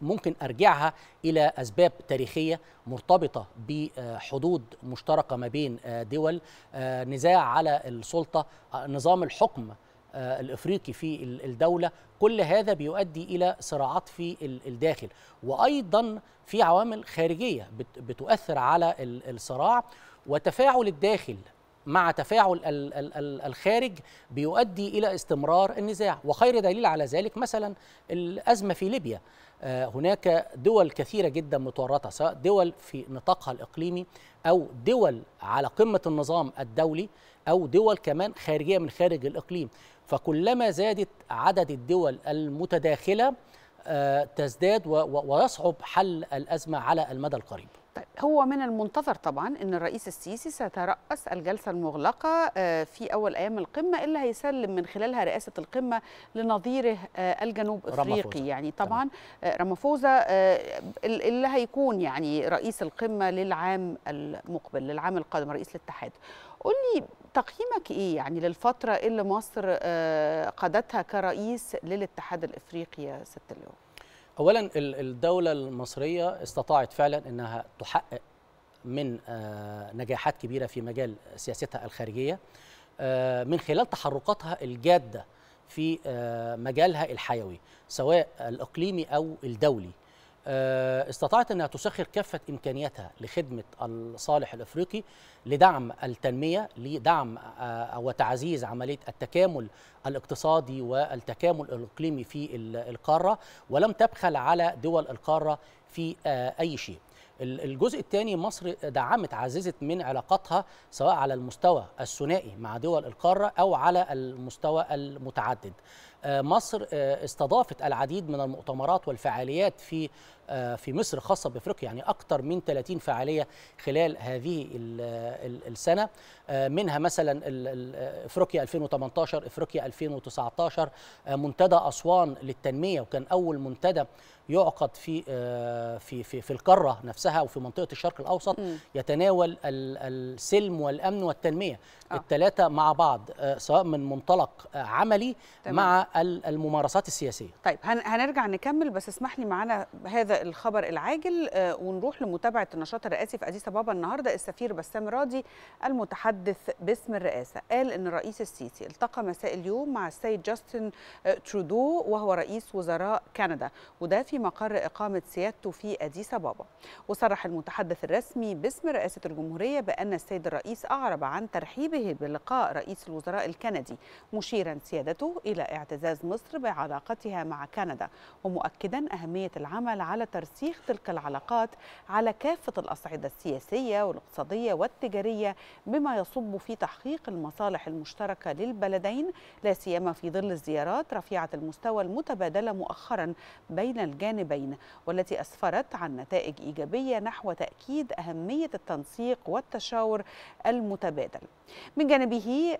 ممكن أرجعها إلى أسباب تاريخية مرتبطة بحدود مشتركة ما بين آه، دول آه، نزاع على السلطة آه، نظام الحكم آه، الإفريقي في ال- الدولة. كل هذا بيؤدي إلى صراعات في ال- الداخل. وأيضا في عوامل خارجية بت- بتؤثر على ال- الصراع. وتفاعل الداخل مع تفاعل ال- ال- ال- الخارج بيؤدي إلى استمرار النزاع. وخير دليل على ذلك مثلا الأزمة في ليبيا. آه، هناك دول كثيرة جدا متورطة سواء دول في نطاقها الإقليمي أو دول على قمة النظام الدولي أو دول كمان خارجية من خارج الإقليم. فكلما زادت عدد الدول المتداخلة آه، تزداد ويصعب حل الأزمة على المدى القريب. طيب هو من المنتظر طبعا إن الرئيس السيسي سيترأس الجلسة المغلقة آه، في أول أيام القمة اللي هيسلم من خلالها رئاسة القمة لنظيره آه، الجنوب إفريقي. يعني طبعا رامافوزا ال- اللي هيكون يعني رئيس القمة للعام المقبل للعام القادم رئيس الاتحاد. قول لي تقييمك إيه يعني للفترة اللي مصر آه، قادتها كرئيس للاتحاد الإفريقي يا ست اللواء اولا ال- الدولة المصرية استطاعت فعلا إنها تحقق من آه، نجاحات كبيرة في مجال سياستها الخارجية آه، من خلال تحركاتها الجادة في مجالها الحيوي سواء الإقليمي أو الدولي. استطاعت أنها تسخر كافة إمكانياتها لخدمة الصالح الأفريقي لدعم التنمية لدعم آه، وتعزيز عملية التكامل الاقتصادي والتكامل الإقليمي في ال- القارة ولم تبخل على دول القارة في آه، أي شيء. ال- الجزء الثاني مصر دعمت عززت من علاقاتها سواء على المستوى الثنائي مع دول القارة أو على المستوى المتعدد. مصر آه، استضافت العديد من المؤتمرات والفعاليات في في مصر خاصة بأفريقيا يعني أكثر من 30 فعالية خلال هذه ال- ال- السنة. آه، منها مثلا أفريقيا 2018 أفريقيا 2019 آه، منتدى أسوان للتنمية وكان أول منتدى يعقد في آه، في في في القارة نفسها وفي منطقة الشرق الأوسط مم. يتناول ال- السلم والأمن والتنمية. الثلاثه مع بعض آه، سواء من منطلق آه، عملي تمام. مع ال- الممارسات السياسية. طيب هن- هنرجع نكمل بس اسمح لي معانا هذا الخبر العاجل آه، ونروح لمتابعة النشاط الرئاسي في أديس أبابا النهارده السفير بسام راضي المتحدث باسم الرئاسة. قال إن الرئيس السيسي التقى مساء اليوم مع السيد جاستن آه، ترودو وهو رئيس وزراء كندا وده في مقر إقامة سيادته في أديس أبابا. وصرح المتحدث الرسمي باسم رئاسة الجمهورية بأن السيد الرئيس أعرب عن ترحيبه بلقاء رئيس الوزراء الكندي مشيرا سيادته إلى اعتزاز مصر بعلاقتها مع كندا ومؤكدا أهمية العمل على ترسيخ تلك العلاقات على كافة الأصعدة السياسية والاقتصادية والتجارية بما يصب في تحقيق المصالح المشتركة للبلدين لا سيما في ظل الزيارات رفيعة المستوى المتبادلة مؤخرا بين الجانبين والتي أسفرت عن نتائج إيجابية نحو تأكيد أهمية التنسيق والتشاور المتبادل. من جانبه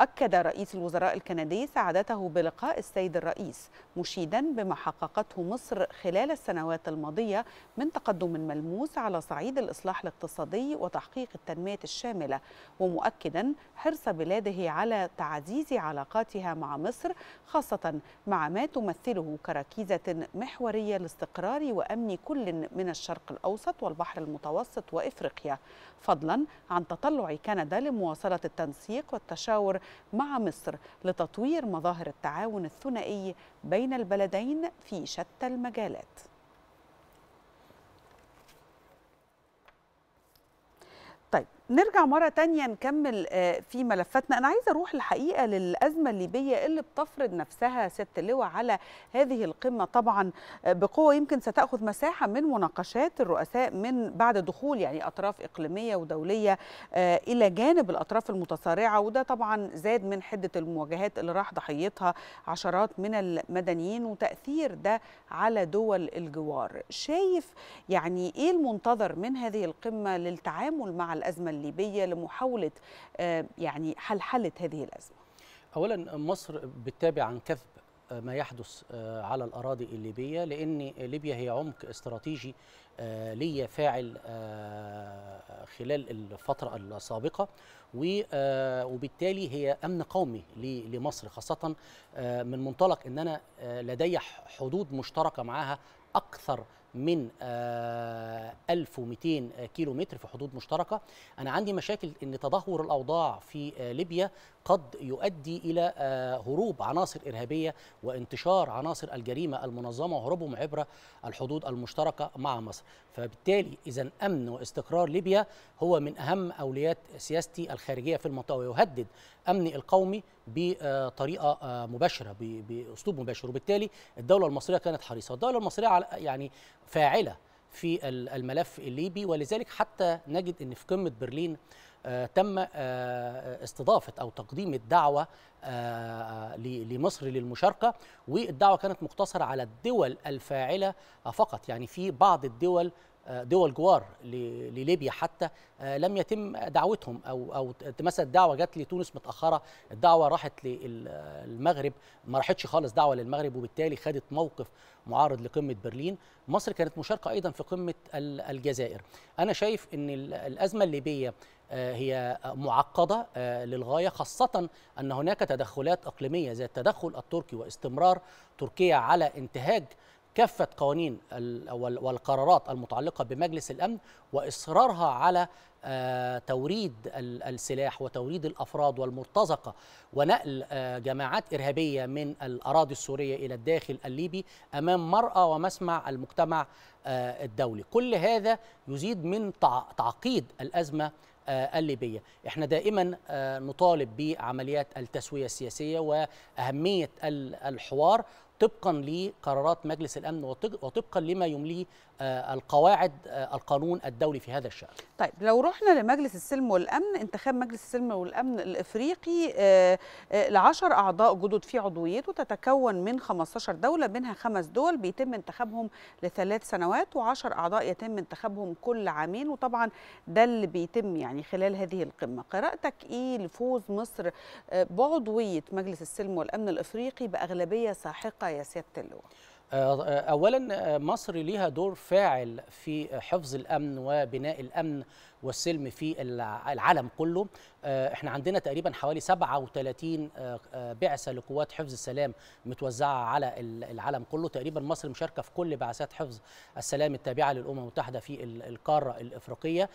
أكد رئيس الوزراء الكندي سعادته بلقاء السيد الرئيس مشيدا بما حققته مصر خلال السنوات الماضية من تقدم ملموس على صعيد الإصلاح الاقتصادي وتحقيق التنمية الشاملة ومؤكدا حرص بلاده على تعزيز علاقاتها مع مصر خاصة مع ما تمثله كركيزة محورية لاستقرار وأمن كل من الشرق الأوسط والبحر المتوسط وإفريقيا فضلا عن تطلع كندا لمواصلة التنسيق والتشاور مع مصر لتطوير مظاهر التعاون الثنائي بين البلدين في شتى المجالات. طيب نرجع مرة تانية نكمل في ملفاتنا. أنا عايزة أروح الحقيقة للأزمة الليبية اللي بتفرض نفسها ست لواء على هذه القمة. طبعا بقوة يمكن ستأخذ مساحة من مناقشات الرؤساء من بعد دخول يعني أطراف إقليمية ودولية إلى جانب الأطراف المتصارعة. وده طبعا زاد من حدة المواجهات اللي راح ضحيتها عشرات من المدنيين وتأثير ده على دول الجوار. شايف يعني إيه المنتظر من هذه القمة للتعامل مع الأزمة الليبيه لمحاولة يعني حلحلة هذه الأزمة؟ اولا مصر بتتابع عن كثب ما يحدث على الأراضي الليبية لأن ليبيا هي عمق استراتيجي ليا فاعل خلال الفترة السابقة وبالتالي هي أمن قومي لمصر خاصة من منطلق أن أنا لدي حدود مشتركة معها أكثر من 1200 كيلو متر في حدود مشتركة. أنا عندي مشاكل أن تدهور الأوضاع في ليبيا قد يؤدي إلى هروب عناصر إرهابية وانتشار عناصر الجريمة المنظمة وهروبهم عبر الحدود المشتركة مع مصر. فبالتالي إذا أمن واستقرار ليبيا هو من أهم أولويات سياستي الخارجية في المنطقة ويهدد أمني القومي بطريقة مباشرة بأسلوب مباشر. وبالتالي الدولة المصرية كانت حريصة. الدولة المصرية يعني فاعلة في الملف الليبي ولذلك حتى نجد أن في قمة برلين آه تم آه استضافة أو تقديم الدعوة آه لمصر للمشاركة. والدعوة كانت مقتصرة على الدول الفاعلة فقط. يعني في بعض الدول دول جوار لليبيا حتى لم يتم دعوتهم أو أو مثلا الدعوة جت لتونس متأخرة. الدعوة راحت للمغرب ما راحتش خالص دعوة للمغرب وبالتالي خدت موقف معارض لقمة برلين. مصر كانت مشاركة أيضا في قمة الجزائر. أنا شايف إن الأزمة الليبية هي معقدة للغاية خاصة أن هناك تدخلات إقليمية زي التدخل التركي واستمرار تركيا على انتهاج كافة قوانين والقرارات المتعلقة بمجلس الأمن وإصرارها على توريد السلاح وتوريد الأفراد والمرتزقة ونقل جماعات إرهابية من الأراضي السورية إلى الداخل الليبي أمام مرأى ومسمع المجتمع الدولي. كل هذا يزيد من تعقيد الأزمة الليبية. إحنا دائما نطالب بعمليات التسوية السياسية وأهمية الحوار طبقا لقرارات مجلس الأمن وطبقا لما يمليه القواعد القانون الدولي في هذا الشأن. طيب لو رحنا لمجلس السلم والأمن انتخاب مجلس السلم والأمن الإفريقي العشر أعضاء جدد في عضويته تتكون من 15 دولة منها خمس دول بيتم انتخابهم لثلاث سنوات و10 أعضاء يتم انتخابهم كل عامين وطبعا ده اللي بيتم يعني خلال هذه القمة. قراءتك إيه لفوز مصر بعضوية مجلس السلم والأمن الإفريقي بأغلبية ساحقة يا سيادة اللواء؟ اولا مصر ليها دور فاعل في حفظ الأمن وبناء الأمن. والسلم في العالم كله. إحنا عندنا تقريبا حوالي 37 بعثة لقوات حفظ السلام متوزعة على العالم كله. تقريبا مصر مشاركة في كل بعثات حفظ السلام التابعة للأمم المتحدة في القارة الإفريقية.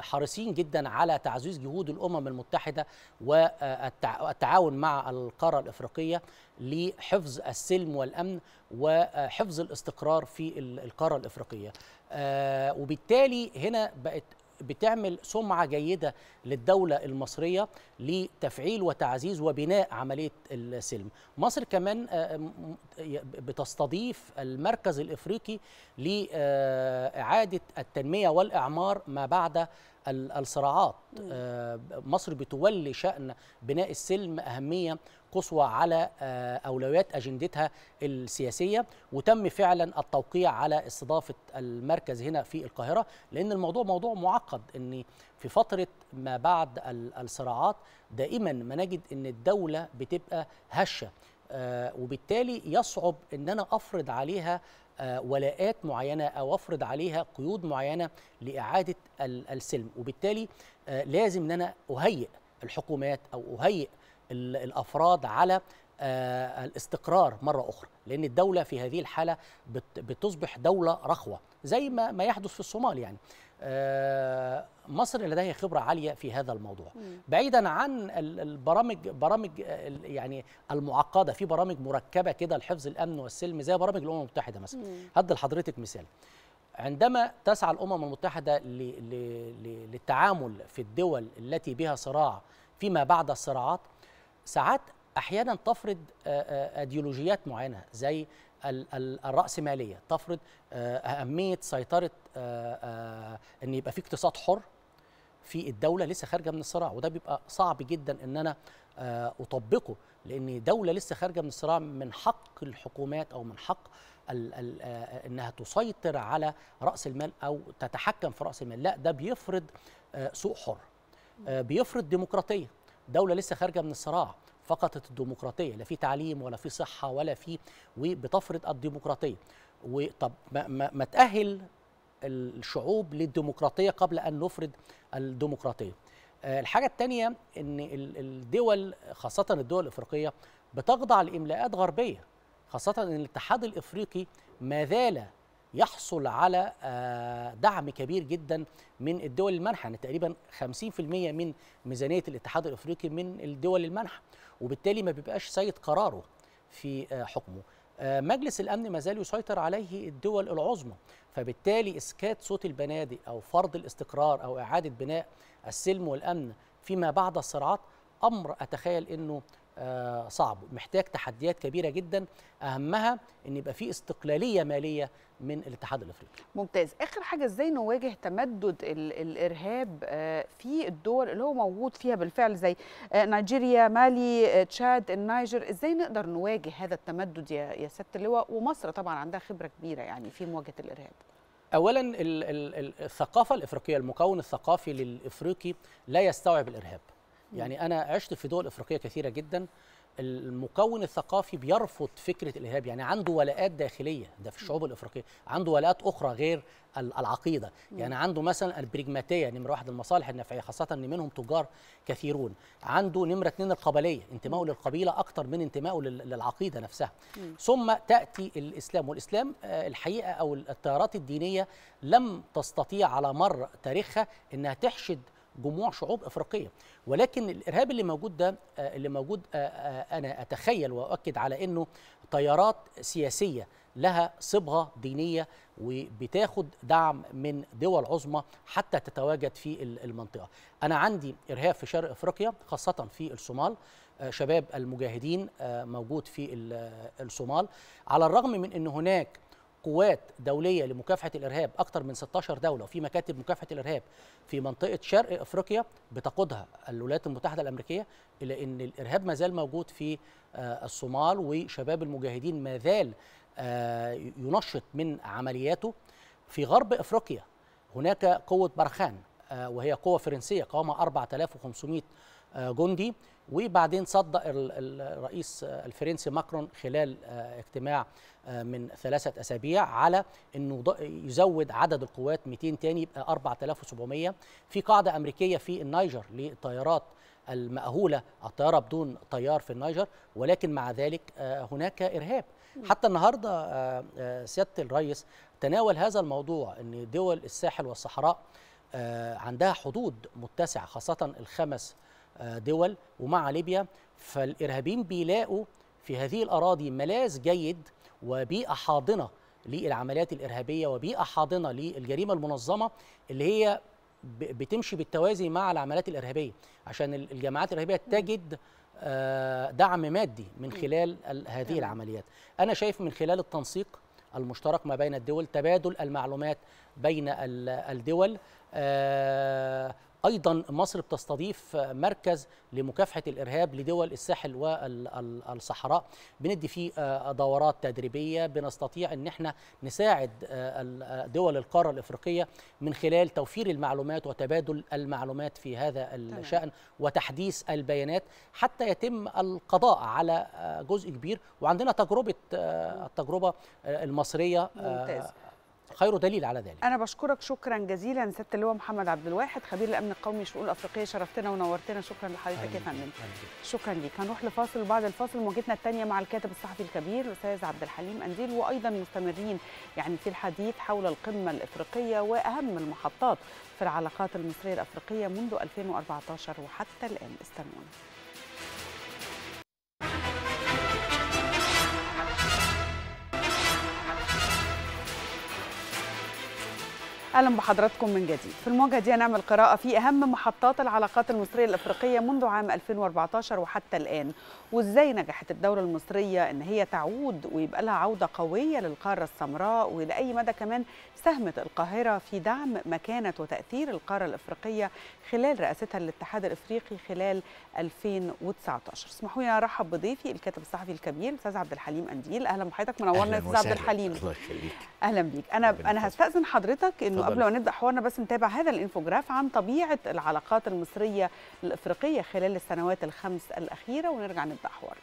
حريصين جدا على تعزيز جهود الأمم المتحدة والتعاون مع القارة الإفريقية لحفظ السلم والأمن وحفظ الاستقرار في القارة الإفريقية. وبالتالي هنا بقت بتعمل سمعة جيدة للدولة المصرية لتفعيل وتعزيز وبناء عملية السلم. مصر كمان بتستضيف المركز الإفريقي لإعادة التنمية والإعمار ما بعد الصراعات. مصر بتولي شأن بناء السلم أهمية قصوى على أولويات أجندتها السياسية وتم فعلا التوقيع على استضافة المركز هنا في القاهرة لأن الموضوع موضوع معقد أن في فترة ما بعد الصراعات دائما ما نجد أن الدولة بتبقى هشة وبالتالي يصعب أن أنا أفرض عليها ولاءات معينة أو أفرض عليها قيود معينة لإعادة السلم وبالتالي لازم إن أنا أهيئ الحكومات أو أهيئ الأفراد على الاستقرار مرة أخرى لأن الدولة في هذه الحالة بتصبح دولة رخوة زي ما ما يحدث في الصومال يعني. مصر لديها خبرة عالية في هذا الموضوع. بعيدا عن البرامج برامج يعني المعقدة في برامج مركبة كده لحفظ الأمن والسلم زي برامج الأمم المتحدة مثلا. هدي لحضرتك مثال. عندما تسعى الأمم المتحدة للتعامل في الدول التي بها صراع فيما بعد الصراعات ساعات أحيانا تفرض ايديولوجيات معينة زي الرأسمالية. تفرض أهمية سيطرة أن يبقى في اقتصاد حر في الدولة لسه خارجة من الصراع. وده بيبقى صعب جدا أن أنا أطبقه لأن دولة لسه خارجة من الصراع من حق الحكومات أو من حق ال ال أنها تسيطر على رأس المال أو تتحكم في رأس المال. لا ده بيفرض سوق حر. بيفرض ديمقراطية. دولة لسه خارجة من الصراع فقدت الديمقراطية لا في تعليم ولا في صحة ولا في وبتفرض الديمقراطية. وطب ما, ما, ما تأهل الشعوب للديمقراطية قبل أن نفرض الديمقراطية. آه، الحاجة الثانية إن ال- الدول خاصة الدول الإفريقية بتخضع لإملاءات غربية خاصة إن الاتحاد الإفريقي ما زال يحصل على آه، دعم كبير جدا من الدول المنحة يعني تقريبا 50% من ميزانية الاتحاد الأفريقي من الدول المنحة وبالتالي ما بيبقاش سيد قراره في آه، حكمه. آه، مجلس الأمن ما زال يسيطر عليه الدول العظمى فبالتالي إسكات صوت البنادق أو فرض الاستقرار أو إعادة بناء السلم والأمن فيما بعد الصراعات أمر أتخيل إنه صعب. محتاج تحديات كبيرة جدا. أهمها إن يبقى في استقلالية مالية من الاتحاد الأفريقي. ممتاز. آخر حاجة إزاي نواجه تمدد ال الإرهاب آه، في الدول اللي هو موجود فيها بالفعل زي آه، نيجيريا مالي آه، تشاد النيجر؟ إزاي نقدر نواجه هذا التمدد يا يا سياده اللواء؟ ومصر طبعا عندها خبرة كبيرة يعني في مواجهة الإرهاب. اولا ال- ال- ال- الثقافة الإفريقية المكون الثقافي للإفريقي لا يستوعب الإرهاب. يعني أنا عشت في دول إفريقية كثيرة جدا المكون الثقافي بيرفض فكرة الإرهاب يعني عنده ولاءات داخلية ده في الشعوب الإفريقية عنده ولاءات أخرى غير ال- العقيدة. يعني عنده مثلا البريجماتيه نمرة واحد المصالح النفعية خاصة إن منهم تجار كثيرون عنده نمرة اثنين القبلية انتمائه للقبيلة أكثر من انتمائه لل- للعقيدة نفسها. ثم تأتي الإسلام والإسلام آه، الحقيقة أو التيارات الدينية لم تستطيع على مر تاريخها إنها تحشد جموع شعوب افريقيه. ولكن الارهاب اللي موجود ده آه، اللي موجود آه، آه، أنا اتخيل واؤكد على انه تيارات سياسيه لها صبغه دينيه وبتاخد دعم من دول عظمى حتى تتواجد في ال- المنطقة. أنا عندي ارهاب في شرق افريقيا خاصة في الصومال. شباب المجاهدين موجود في ال- الصومال. على الرغم من إن هناك قوات دولية لمكافحة الإرهاب أكثر من 16 دولة وفي مكاتب مكافحة الإرهاب في منطقة شرق إفريقيا بتقودها الولايات المتحدة الأمريكية الا إن الإرهاب ما زال موجود في آه، الصومال وشباب المجاهدين ما زال آه، ينشط من عملياته. في غرب إفريقيا هناك قوة برخان آه، وهي قوة فرنسية قوامها 4500 آه، جندي. وبعدين صدق ال- ال- الرئيس آه، الفرنسي ماكرون خلال آه، اجتماع آه، من ثلاثة أسابيع على أنه يزود عدد القوات 200 تاني يبقى 4700 في قاعدة أمريكية في النيجر للطيارات المأهولة الطيارة بدون طيار في النيجر ولكن مع ذلك آه، هناك إرهاب. حتى النهاردة آه، آه، سيادة الرئيس تناول هذا الموضوع أن دول الساحل والصحراء آه، عندها حدود متسعة خاصة الخمس آه، دول ومع ليبيا. فالإرهابيين بيلاقوا في هذه الأراضي ملاذ جيد وبيئة حاضنة للعمليات الإرهابية وبيئة حاضنة للجريمة المنظمة اللي هي بتمشي بالتوازي مع العمليات الإرهابية. عشان ال- الجماعات الإرهابية تجد آه، دعم مادي من خلال ال- هذه. العمليات. أنا شايف من خلال التنسيق المشترك ما بين الدول تبادل المعلومات بين ال- الدول آه، أيضا مصر بتستضيف مركز لمكافحة الإرهاب لدول الساحل والصحراء. بندي فيه آه، دورات تدريبية. بنستطيع إن إحنا نساعد آه، ال- دول القارة الإفريقية من خلال توفير المعلومات وتبادل المعلومات في هذا الشأن وتحديث البيانات. حتى يتم القضاء على آه، جزء كبير. وعندنا تجربة آه، التجربة آه، المصرية آه، ممتاز. خير دليل على ذلك. أنا بشكرك شكرا جزيلا سياده اللواء محمد عبد الواحد خبير الأمن القومي الشؤون الأفريقية شرفتنا ونورتنا. شكرا لحضرتك يا فندم. شكرا ليك. هنروح لفاصل وبعد الفاصل مواجهتنا الثانية مع الكاتب الصحفي الكبير الأستاذ عبد الحليم انديل وأيضا مستمرين يعني في الحديث حول القمة الإفريقية وأهم المحطات في العلاقات المصرية الأفريقية منذ 2014 وحتى الآن. استنونا أهلا بحضراتكم من جديد. في المواجهه دي هنعمل قراءة في أهم محطات العلاقات المصرية الإفريقية منذ عام 2014 وحتى الآن. وإزاي نجحت الدولة المصرية إن هي تعود ويبقى لها عودة قوية للقارة السمراء ولأي مدى كمان ساهمت القاهرة في دعم مكانة وتأثير القارة الإفريقية خلال رئاستها للاتحاد الإفريقي خلال 2019 اسمحوا لي أرحب بضيفي الكاتب الصحفي الكبير الاستاذ عبد الحليم أنديل. أهلا بحضرتك منورنا أستاذ عبد. الحليم. الله يخليك. أهلا بيك. أنا أنا هستأذن حضرتك انه. قبل ما نبدأ حوارنا بس نتابع هذا الإنفوجراف عن طبيعة العلاقات المصرية الإفريقية خلال السنوات الخمس الأخيرة ونرجع نبدأ حوارنا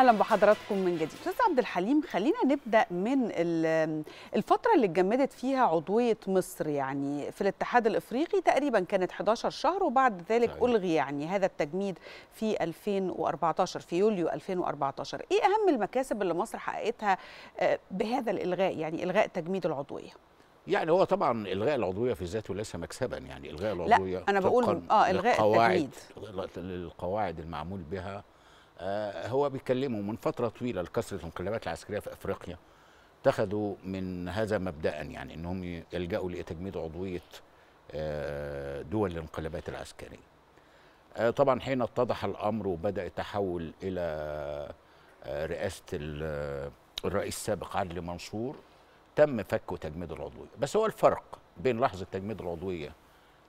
أهلا بحضراتكم من جديد. أستاذ عبد الحليم خلينا نبدأ من ال- الفترة اللي اتجمدت فيها عضوية مصر يعني في الاتحاد الإفريقي تقريبا كانت 11 شهر وبعد ذلك صحيح. ألغي يعني هذا التجميد في 2014 في يوليو 2014 إيه أهم المكاسب اللي مصر حققتها آه، بهذا الإلغاء يعني إلغاء تجميد العضوية؟ يعني هو طبعا إلغاء العضوية في ذاته ليس مكسبا يعني إلغاء العضوية أنا بقول طبقاً آه، إلغاء للقواعد للقواعد المعمول بها هو بيتكلموا من فترة طويلة لكثرة الانقلابات العسكرية في أفريقيا اتخذوا من هذا مبدأ يعني إنهم يلجأوا لتجميد عضوية آه، دول الانقلابات العسكرية. آه، طبعا حين اتضح الأمر وبدأ التحول إلى آه، رئاسة ال- الرئيس السابق عدلي منصور تم فك تجميد العضوية، بس هو الفرق بين لحظة تجميد العضوية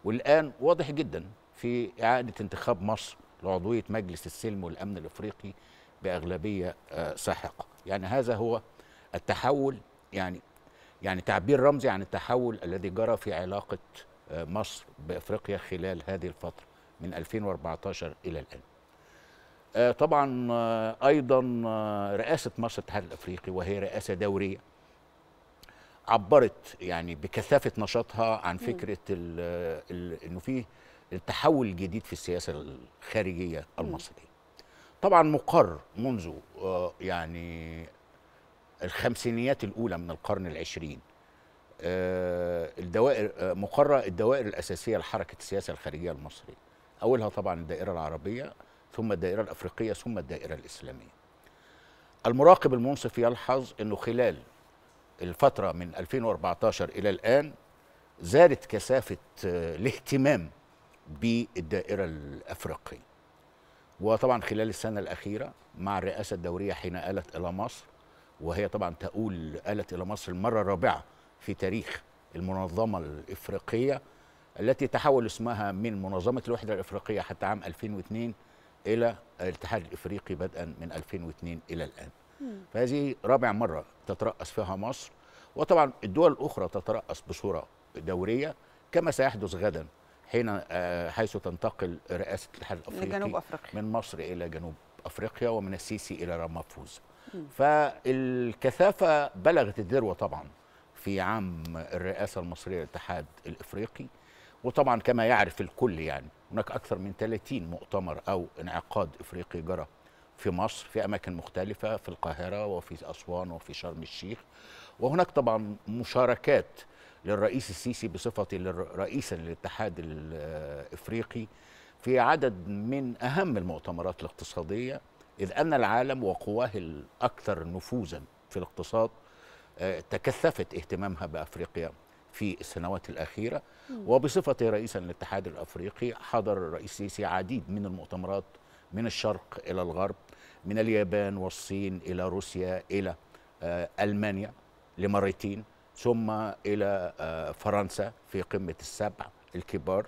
والآن واضح جدا في إعادة انتخاب مصر لعضويه مجلس السلم والأمن الإفريقي بأغلبية آه، ساحقة، يعني هذا هو التحول يعني يعني تعبير رمزي عن التحول الذي جرى في علاقة آه، مصر بإفريقيا خلال هذه الفترة من 2014 إلى الآن. آه، طبعا أيضا رئاسة مصر الاتحاد الإفريقي وهي رئاسة دورية عبرت يعني بكثافة نشاطها عن فكرة إنه في التحول الجديد في السياسة الخارجية المصرية. طبعا مقر منذ آه، يعني الخمسينيات الأولى من القرن العشرين آه، الدوائر آه، مقرة الدوائر الأساسية لحركة السياسة الخارجية المصرية. أولها طبعا الدائرة العربية ثم الدائرة الأفريقية ثم الدائرة الإسلامية. المراقب المنصف يلحظ أنه خلال الفترة من 2014 إلى الآن زادت كثافة الاهتمام بالدائرة الأفريقية. وطبعا خلال السنة الأخيرة مع الرئاسة الدورية حين آلت إلى مصر وهي طبعا تؤول آلت إلى مصر المرة الرابعة في تاريخ المنظمة الإفريقية التي تحول اسمها من منظمة الوحدة الإفريقية حتى عام 2002 إلى الاتحاد الإفريقي بدءا من 2002 إلى الآن. فهذه رابع مرة تترأس فيها مصر وطبعا الدول الأخرى تترأس بصورة دورية كما سيحدث غدا حين آه، حيث تنتقل رئاسة الاتحاد الأفريقي لجنوب أفريقيا. من مصر إلى جنوب أفريقيا ومن السيسي إلى رامافوزا مم. فالكثافة بلغت الذروة طبعا في عام الرئاسة المصرية للاتحاد الإفريقي وطبعا كما يعرف الكل يعني هناك أكثر من 30 مؤتمر أو انعقاد إفريقي جرى في مصر في أماكن مختلفة في القاهرة وفي أسوان وفي شرم الشيخ وهناك طبعا مشاركات للرئيس السيسي بصفته للر- رئيسا للاتحاد الإفريقي في عدد من أهم المؤتمرات الاقتصادية إذ أن العالم وقواه الأكثر نفوذا في الاقتصاد آه، تكثفت اهتمامها بأفريقيا في السنوات الأخيرة مم. وبصفته رئيسا للاتحاد الأفريقي حضر الرئيس السيسي عديد من المؤتمرات من الشرق إلى الغرب من اليابان والصين إلى روسيا إلى آه، ألمانيا لمرتين ثم إلى آه، فرنسا في قمة السبع الكبار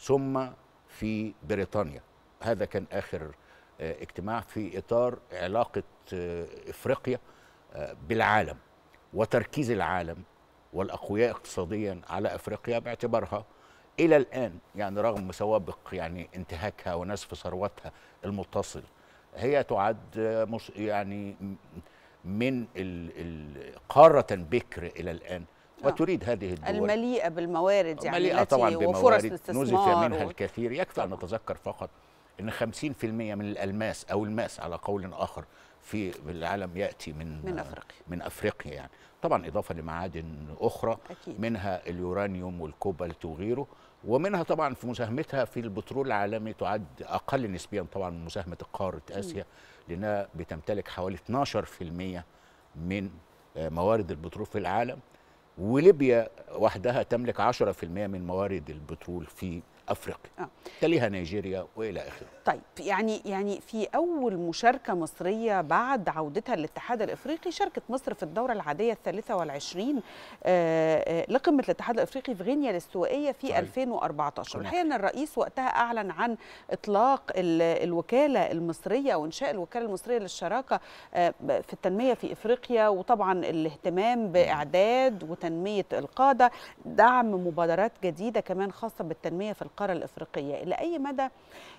ثم في بريطانيا. هذا كان آخر آه، اجتماع في إطار علاقة آه، إفريقيا بالعالم وتركيز العالم والأقوياء اقتصاديا على أفريقيا باعتبارها إلى الآن يعني رغم سوابق يعني انتهاكها ونسف ثروتها المتصل هي تعد يعني من ال- ال- قارة بكر إلى الآن آه. وتريد هذه الدول المليئة بالموارد يعني مليئة طبعا وفرص بموارد نزف منها و- الكثير يكفي أن نتذكر فقط أن 50% من الألماس أو الماس على قول آخر في العالم يأتي من من أفريقيا. من أفريقيا يعني طبعا إضافة لمعادن أخرى أكيد. منها اليورانيوم والكوبالت وغيره ومنها طبعا في مساهمتها في البترول العالمي تعد أقل نسبيا طبعا من مساهمة قارة آسيا لأنها بتمتلك حوالي 12% من آه، موارد البترول في العالم وليبيا وحدها تملك 10% من موارد البترول في أفريقيا آه. تليها نيجيريا وإلى آخره طيب يعني يعني في أول مشاركة مصرية بعد عودتها للاتحاد الإفريقي شاركت مصر في الدورة العادية الثالثة والعشرين آه، آه، لقمة الاتحاد الإفريقي في غينيا الاستوائية في صحيح. 2014 هناك. الحقيقة ان الرئيس وقتها أعلن عن إطلاق ال- الوكالة المصرية أو إنشاء الوكالة المصرية للشراكة آه، في التنمية في إفريقيا وطبعا الاهتمام بإعداد وتنمية القادة دعم مبادرات جديدة كمان خاصة بالتنمية في القارة الإفريقية إلى أي مدى؟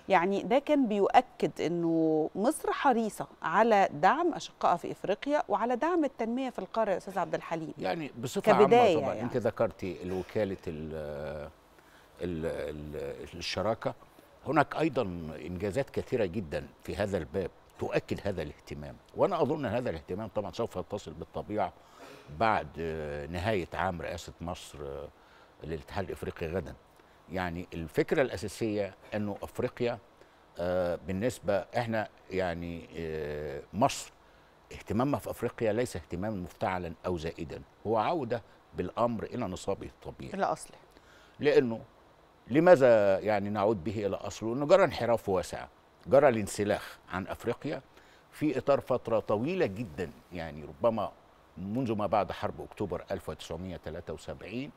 يعني ده كان بيؤكد إنه مصر حريصة على دعم أشقائها في إفريقيا وعلى دعم التنمية في القارة يا أستاذ عبد الحليم. يعني بصفة عامة طبعا يعني. أنت ذكرتي الوكالة ال ال ال الشراكة. هناك أيضا إنجازات كثيرة جدا في هذا الباب تؤكد هذا الاهتمام. وأنا أظن هذا الاهتمام طبعا سوف يتصل بالطبيعة بعد نهاية عام رئاسة مصر للاتحاد الإفريقي غدا. يعني الفكرة الأساسية إنه أفريقيا آه، بالنسبة إحنا يعني آه، مصر اهتمامها في أفريقيا ليس اهتماما مفتعلا أو زائدا هو عودة بالأمر إلى نصابه الطبيعي إلى أصله لأنه لماذا يعني نعود به إلى أصله؟ إنه جرى انحراف واسع جرى الانسلاخ عن أفريقيا في إطار فترة طويلة جدا يعني ربما منذ ما بعد حرب أكتوبر 1973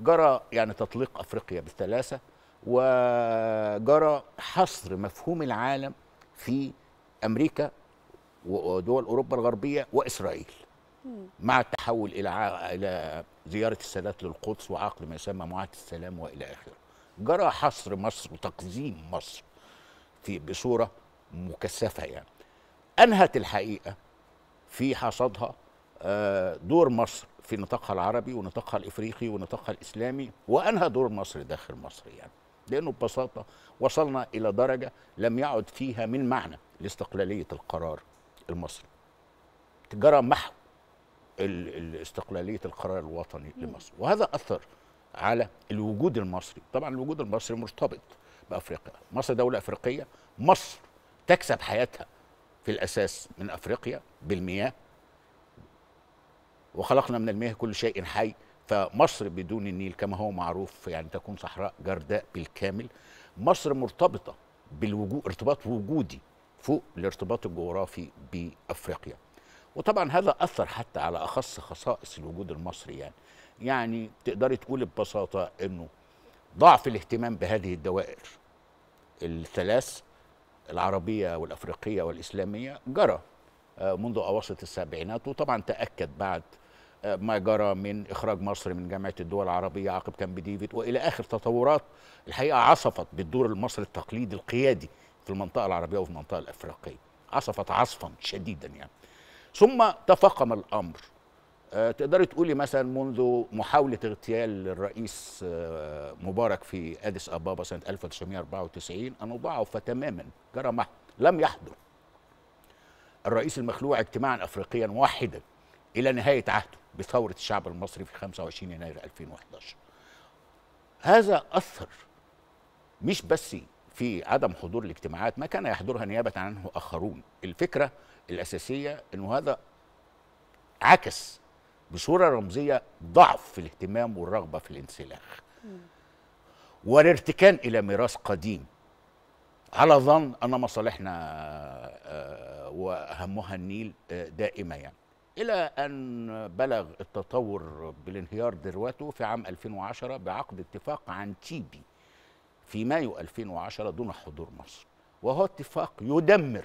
جرى يعني تطليق أفريقيا بالثلاثة وجرى حصر مفهوم العالم في أمريكا ودول أوروبا الغربية وإسرائيل مع التحول إلى إلى زيارة السادات للقدس وعقد ما يسمى معاهدة السلام وإلى آخره. جرى حصر مصر وتقزيم مصر في بصورة مكثفة يعني. أنهت الحقيقة في حصادها دور مصر في نطاقها العربي ونطاقها الإفريقي ونطاقها الإسلامي وأنهى دور مصر داخل مصر يعني. لأنه ببساطة وصلنا إلى درجة لم يعد فيها من معنى لاستقلالية القرار المصري. جرى محو ال- ال- استقلالية القرار الوطني لمصر. وهذا أثر على الوجود المصري. طبعا الوجود المصري مرتبط بأفريقيا. مصر دولة أفريقية. مصر تكسب حياتها في الأساس من أفريقيا بالمياه. وخلقنا من المياه كل شيء حي فمصر بدون النيل كما هو معروف يعني تكون صحراء جرداء بالكامل. مصر مرتبطة بالوجود ارتباط وجودي فوق الارتباط الجغرافي بأفريقيا. وطبعا هذا أثر حتى على أخص خصائص الوجود المصري يعني. يعني تقدري تقولي ببساطة إنه ضعف الاهتمام بهذه الدوائر الثلاث العربية والأفريقية والإسلامية جرى. منذ اواسط السبعينات وطبعا تأكد بعد آه، ما جرى من إخراج مصر من جامعة الدول العربية عقب كامب ديفيد وإلى آخر تطورات الحقيقة عصفت بالدور المصري التقليدي القيادي في المنطقة العربية وفي المنطقة الأفريقية. عصفت عصفا شديدا يعني. ثم تفاقم الأمر. آه، تقدري تقولي مثلا منذ محاولة اغتيال الرئيس آه، مبارك في أديس أبابا سنة 1994 أنه ضعف تماما جرى لم يحضر. الرئيس المخلوع اجتماعا أفريقيا واحدا إلى نهاية عهده بثورة الشعب المصري في 25 يناير 2011 هذا أثر مش بس في عدم حضور الاجتماعات ما كان يحضرها نيابة عنه آخرون. الفكرة الأساسية إنه هذا عكس بصورة رمزية ضعف في الاهتمام والرغبة في الانسلاخ. والارتكان إلى ميراث قديم. على ظن أن مصالحنا آه، وأهمها النيل آه، دائمه يعني. إلى أن بلغ التطور بالانهيار ذروته في عام 2010 بعقد اتفاق عن تيبي في مايو 2010 دون حضور مصر. وهو اتفاق يدمر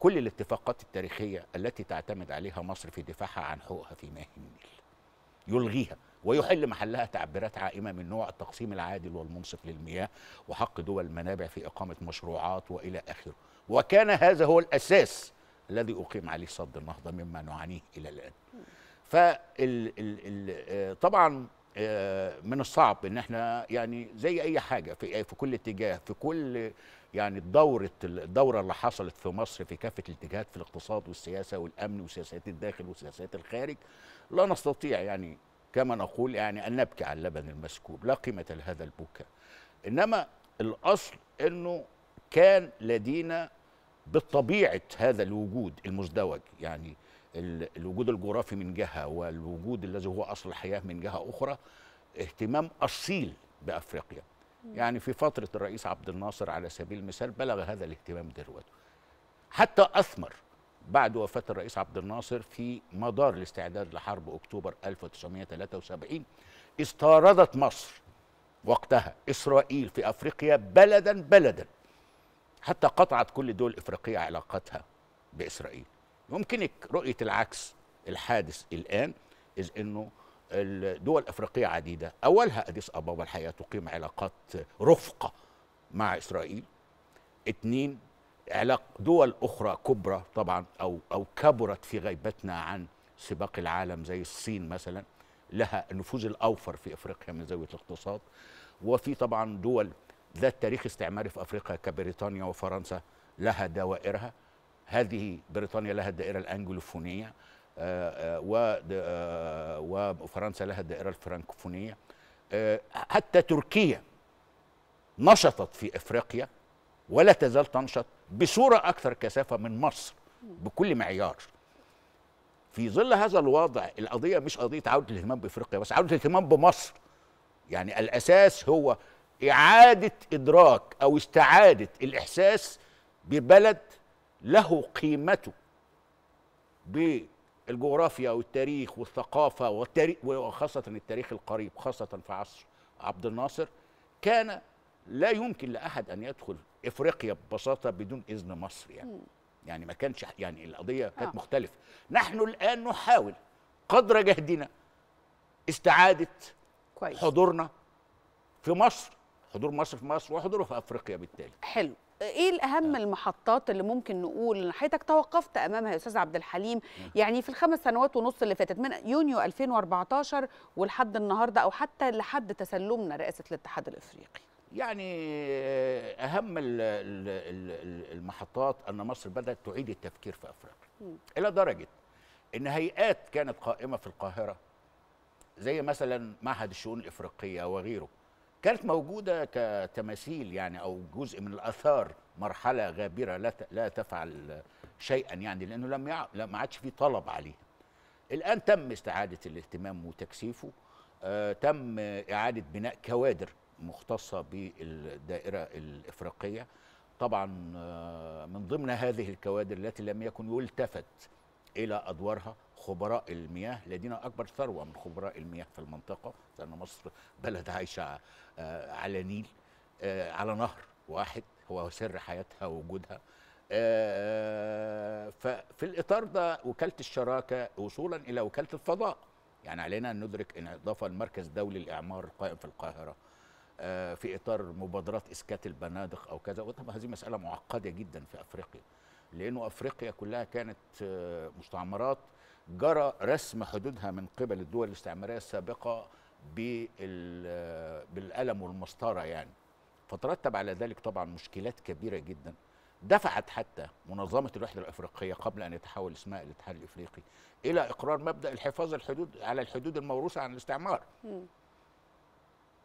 كل الاتفاقات التاريخية التي تعتمد عليها مصر في دفاعها عن حقوقها في مياه النيل. يلغيها ويحل محلها تعبيرات عائمة من نوع التقسيم العادل والمنصف للمياه وحق دول المنابع في إقامة مشروعات وإلى آخره. وكان هذا هو الأساس الذي أقيم عليه صد النهضة مما نعانيه إلى الآن. فال ال ال آه، طبعا آه، من الصعب إن إحنا يعني زي أي حاجة في في كل اتجاه في كل يعني الدورة الدورة اللي حصلت في مصر في كافة الاتجاهات في الاقتصاد والسياسة والأمن وسياسات الداخل وسياسات الخارج لا نستطيع يعني كما نقول يعني أن نبكي على اللبن المسكوب لا قيمة لهذا البكاء. إنما الأصل أنه كان لدينا بطبيعة هذا الوجود المزدوج يعني ال- الوجود الجغرافي من جهة والوجود الذي هو أصل الحياة من جهة أخرى اهتمام أصيل بأفريقيا. يعني في فترة الرئيس عبد الناصر على سبيل المثال بلغ هذا الاهتمام ذروته حتى أثمر بعد وفاة الرئيس عبد الناصر في مدار الاستعداد لحرب أكتوبر 1973 استاردت مصر وقتها إسرائيل في أفريقيا بلدا بلدا. حتى قطعت كل دول إفريقية علاقتها بإسرائيل. يمكنك رؤية العكس الحادث الآن إذ أنه الدول الافريقيه عديدة. أولها أديس أبابا الحقيقة تقيم علاقات رفقة مع إسرائيل. اثنين علاق دول أخرى كبرى طبعا أو أو كبرت في غيبتنا عن سباق العالم زي الصين مثلا. لها النفوذ الأوفر في إفريقيا من زاوية الاقتصاد. وفي طبعا دول ذات تاريخ استعماري في أفريقيا كبريطانيا وفرنسا لها دوائرها. هذه بريطانيا لها الدائرة الأنجلوفونية آه، آه، ود- آه، وفرنسا لها الدائرة الفرنكوفونية. حتى تركيا نشطت في أفريقيا ولا تزال تنشط بصورة أكثر كثافة من مصر بكل معيار. في ظل هذا الوضع القضية مش قضية عودة الاهتمام بأفريقيا بس عودة الاهتمام بمصر. يعني الأساس هو إعادة إدراك أو استعادة الإحساس ببلد له قيمته بالجغرافيا والتاريخ والثقافة والتاريخ وخاصة التاريخ القريب خاصة في عصر عبد الناصر كان لا يمكن لأحد أن يدخل إفريقيا ببساطة بدون إذن مصر يعني. يعني ما كانش يعني القضية كانت آه. مختلفة. نحن الآن نحاول قدر جهدنا استعادة كويس. حضورنا في مصر حضور مصر في مصر وحضوره في أفريقيا بالتالي. حلو. إيه الأهم المحطات اللي ممكن نقول حضرتك توقفت أمامها يا أستاذ عبد الحليم؟ يعني في الخمس سنوات ونص اللي فاتت من يونيو 2014 ولحد النهارده أو حتى لحد تسلمنا رئاسة الاتحاد الإفريقي. يعني أهم ال- ال- ال- المحطات أن مصر بدأت تعيد التفكير في أفريقيا. مم. إلى درجة إن هيئات كانت قائمة في القاهرة زي مثلا معهد الشؤون الإفريقية وغيره كانت موجودة كتماثيل يعني أو جزء من الآثار مرحلة غابرة لا لا تفعل شيئا يعني لأنه لم ما عادش في طلب عليها الآن تم استعادة الاهتمام وتكثيفه. آه تم إعادة بناء كوادر مختصة بالدائرة الإفريقية. طبعا آه من ضمن هذه الكوادر التي لم يكن يلتفت إلى أدوارها خبراء المياه لدينا أكبر ثروة من خبراء المياه في المنطقة لأن مصر بلد عايشة آه على نيل آه على نهر واحد هو سر حياتها ووجودها. آه، ففي الإطار ده وكالة الشراكة وصولا إلى وكالة الفضاء. يعني علينا أن ندرك إن إضافة المركز الدولي للإعمار القائم في القاهرة آه، في إطار مبادرات إسكات البنادق أو كذا. وطبعا هذه مسألة معقدة جدا في أفريقيا لأنه أفريقيا كلها كانت مستعمرات جرى رسم حدودها من قبل الدول الاستعمارية السابقة بال- بالقلم والمسطرة يعني. فترتب على ذلك طبعا مشكلات كبيرة جدا. دفعت حتى منظمة الوحدة الأفريقية قبل أن يتحول اسمها الاتحاد الإفريقي إلى إقرار مبدأ الحفاظ الحدود على الحدود الموروثة عن الاستعمار.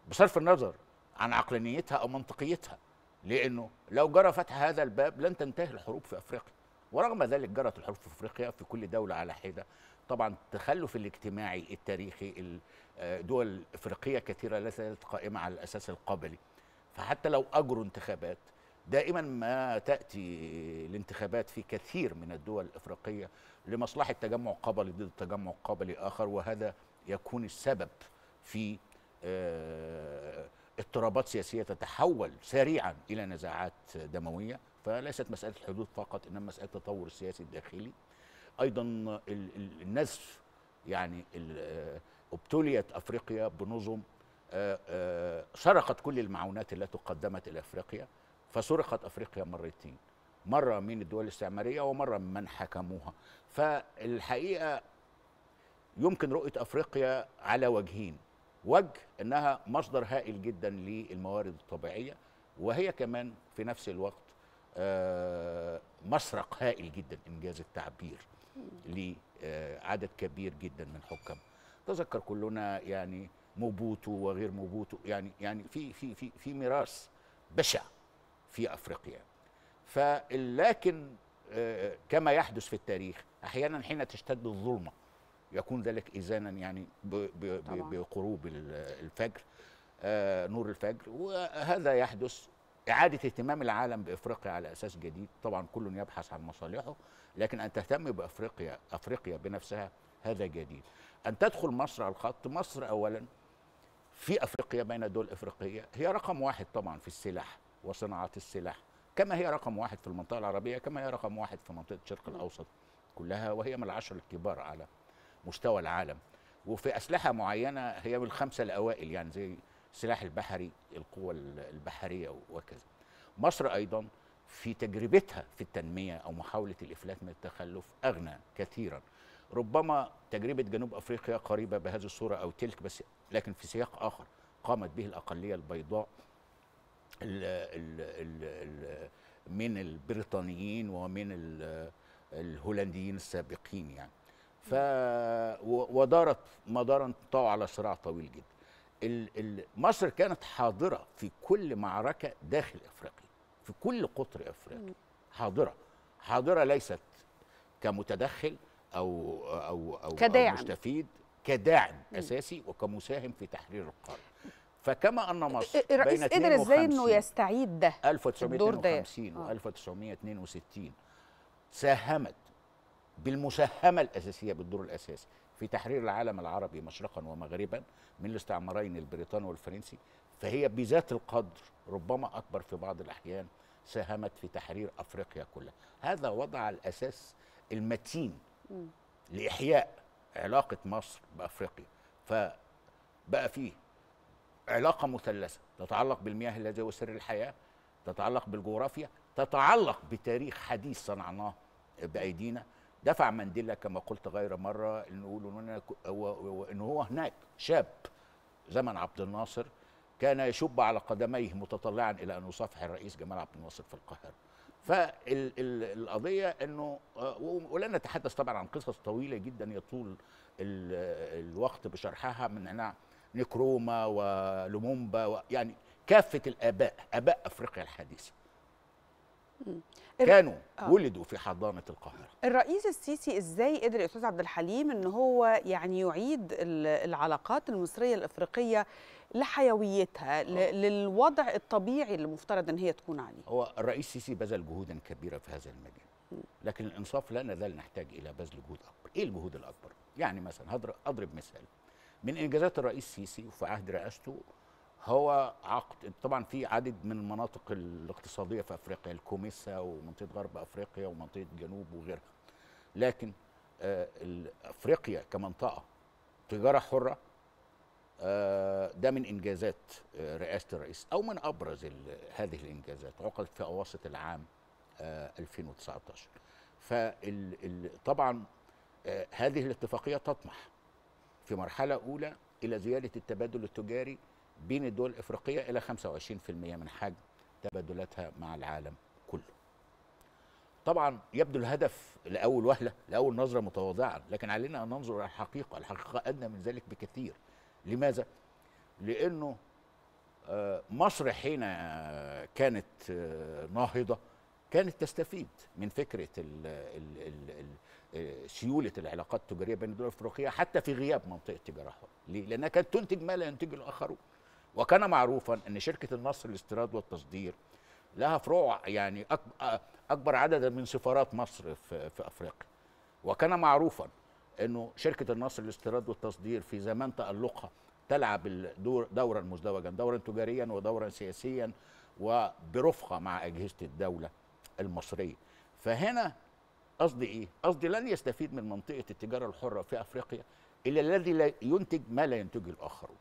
بصرف النظر عن عقلانيتها أو منطقيتها لأنه لو جرى فتح هذا الباب لن تنتهي الحروب في أفريقيا. ورغم ذلك جرت الحروب في افريقيا في كل دولة على حدة. طبعا التخلف الاجتماعي التاريخي ال- آه، دول افريقية كثيرة لا زالت قائمة على الأساس القبلي. فحتى لو أجروا انتخابات دائما ما تأتي الانتخابات في كثير من الدول الإفريقية لمصلحة تجمع قبلي ضد تجمع قبلي آخر وهذا يكون السبب في آه، اضطرابات سياسية تتحول سريعا إلى نزاعات دموية. فليست مسألة الحدود فقط إنما مسألة التطور السياسي الداخلي أيضا ال- ال- النزف يعني آه، ابتليت أفريقيا بنظم آه، آه، سرقت كل المعونات التي قدمت إلى أفريقيا فسرقت أفريقيا مرتين. مرة من الدول الاستعمارية ومرة من حكموها. فالحقيقة يمكن رؤية أفريقيا على وجهين. وجه إنها مصدر هائل جدا للموارد الطبيعية وهي كمان في نفس الوقت مسرق هائل جدا إن جاز التعبير لعدد كبير جدا من حكام. تذكر كلنا يعني موبوتو وغير موبوتو يعني يعني في في في في ميراث بشع في أفريقيا. فلكن آه، كما يحدث في التاريخ أحيانا حين تشتد الظلمة يكون ذلك اذانا يعني. بقروب ال- الفجر آه، نور الفجر. وهذا يحدث إعادة اهتمام العالم بإفريقيا على أساس جديد. طبعا كل يبحث عن مصالحه لكن أن تهتم بأفريقيا أفريقيا بنفسها هذا جديد. أن تدخل مصر على الخط مصر أولا في أفريقيا بين الدول الإفريقية هي رقم واحد طبعا في السلاح وصناعة السلاح. كما هي رقم واحد في المنطقة العربية كما هي رقم واحد في منطقة الشرق الأوسط كلها وهي من العشر الكبار على مستوى العالم. وفي أسلحة معينة هي من الخمسة الأوائل يعني زي السلاح البحري القوة البحرية وكذا. مصر أيضا في تجربتها في التنمية أو محاولة الإفلات من التخلف أغنى كثيرا. ربما تجربة جنوب أفريقيا قريبة بهذه الصورة أو تلك بس لكن في سياق آخر قامت به الأقلية البيضاء ال ال ال من البريطانيين ومن ال- الهولنديين السابقين يعني. ف ودارت مدارا طاوع على صراع طويل جدا. مصر كانت حاضرة في كل معركة داخل أفريقيا في كل قطر أفريقيا. حاضرة. حاضرة ليست كمتدخل أو أو أو, كداعم. أو مستفيد كداعم أساسي وكمساهم في تحرير القارة. فكما أن مصر الرئيس قدر إزاي إنه 52 يستعيد ده الدور ده؟ 1952 و 1962 ساهمت بالمساهمة الأساسية بالدور الأساسي. في تحرير العالم العربي مشرقا ومغربا من الاستعمارين البريطاني والفرنسي فهي بذات القدر ربما أكبر في بعض الأحيان ساهمت في تحرير أفريقيا كلها. هذا وضع الأساس المتين لإحياء علاقة مصر بأفريقيا. فبقى فيه علاقة مثلثة تتعلق بالمياه الذي هو سر الحياة تتعلق بالجغرافيا تتعلق بتاريخ حديث صنعناه بأيدينا. دفع مانديلا كما قلت غير يقولوا إن أنا- هو- هناك شاب زمن عبد الناصر كان يشب على قدميه متطلعا إلى أن يصافح الرئيس جمال عبد الناصر في أنه آه، و- ولن نتحدث طبعا عن قصص طويلة جدا يطول ال- الوقت بشرحها من هنا. نكروما ولومومبا يعني كافة الآباء آباء أفريقيا الحديثة. كانوا آه. ولدوا في حضانة القاهرة. الرئيس السيسي إزاي قدر يا أستاذ عبد الحليم إن هو يعني يعيد ال- العلاقات المصرية الإفريقية لحيويتها ل- للوضع الطبيعي اللي مفترض إن هي تكون عليه؟ هو الرئيس السيسي بذل جهودا كبيرة في هذا المجال لكن الإنصاف لا نزال نحتاج إلى بذل جهود أكبر. إيه الجهود الأكبر؟ يعني مثلا هضر- أضرب مثال. من إنجازات الرئيس السيسي وفي عهد رئاسته هو عقد طبعا في عدد من المناطق الاقتصادية في أفريقيا الكوميسا ومنطقة غرب أفريقيا ومنطقة جنوب وغيرها. لكن آه، أفريقيا كمنطقة تجارة حرة آه، ده من إنجازات آه، رئاسة الرئيس أو من أبرز هذه الإنجازات عقدت في أواسط العام آه، 2019 فطبعا هذه الاتفاقية تطمح في مرحلة أولى إلى زيادة التبادل التجاري بين الدول الإفريقية إلى 25% من حجم تبادلاتها مع العالم كله. طبعا يبدو الهدف لأول وهلة لأول نظرة متواضعا لكن علينا أن ننظر إلى الحقيقة. الحقيقة أدنى من ذلك بكثير. لماذا؟ لأنه آه، مصر حين آه، كانت آه، ناهضة كانت تستفيد من فكرة ال ال ال ال آه، سيولة العلاقات التجارية بين الدول الإفريقية حتى في غياب منطقة تجاره حره، ليه؟ لأنها كانت تنتج ما لا ينتجه الآخرون. وكان معروفا إن شركة النصر للاستيراد والتصدير لها فروع يعني أك- أكبر عدد من سفارات مصر في, في أفريقيا. وكان معروفا إنه شركة النصر للاستيراد والتصدير في زمان تألقها تلعب الدور دورا مزدوجا دورا تجاريا ودورا سياسيا وبرفقة مع أجهزة الدولة المصرية. فهنا قصدي إيه؟ قصدي لن يستفيد من منطقة التجارة الحرة في أفريقيا إلا الذي لا ينتج ما لا ينتجه الآخرون.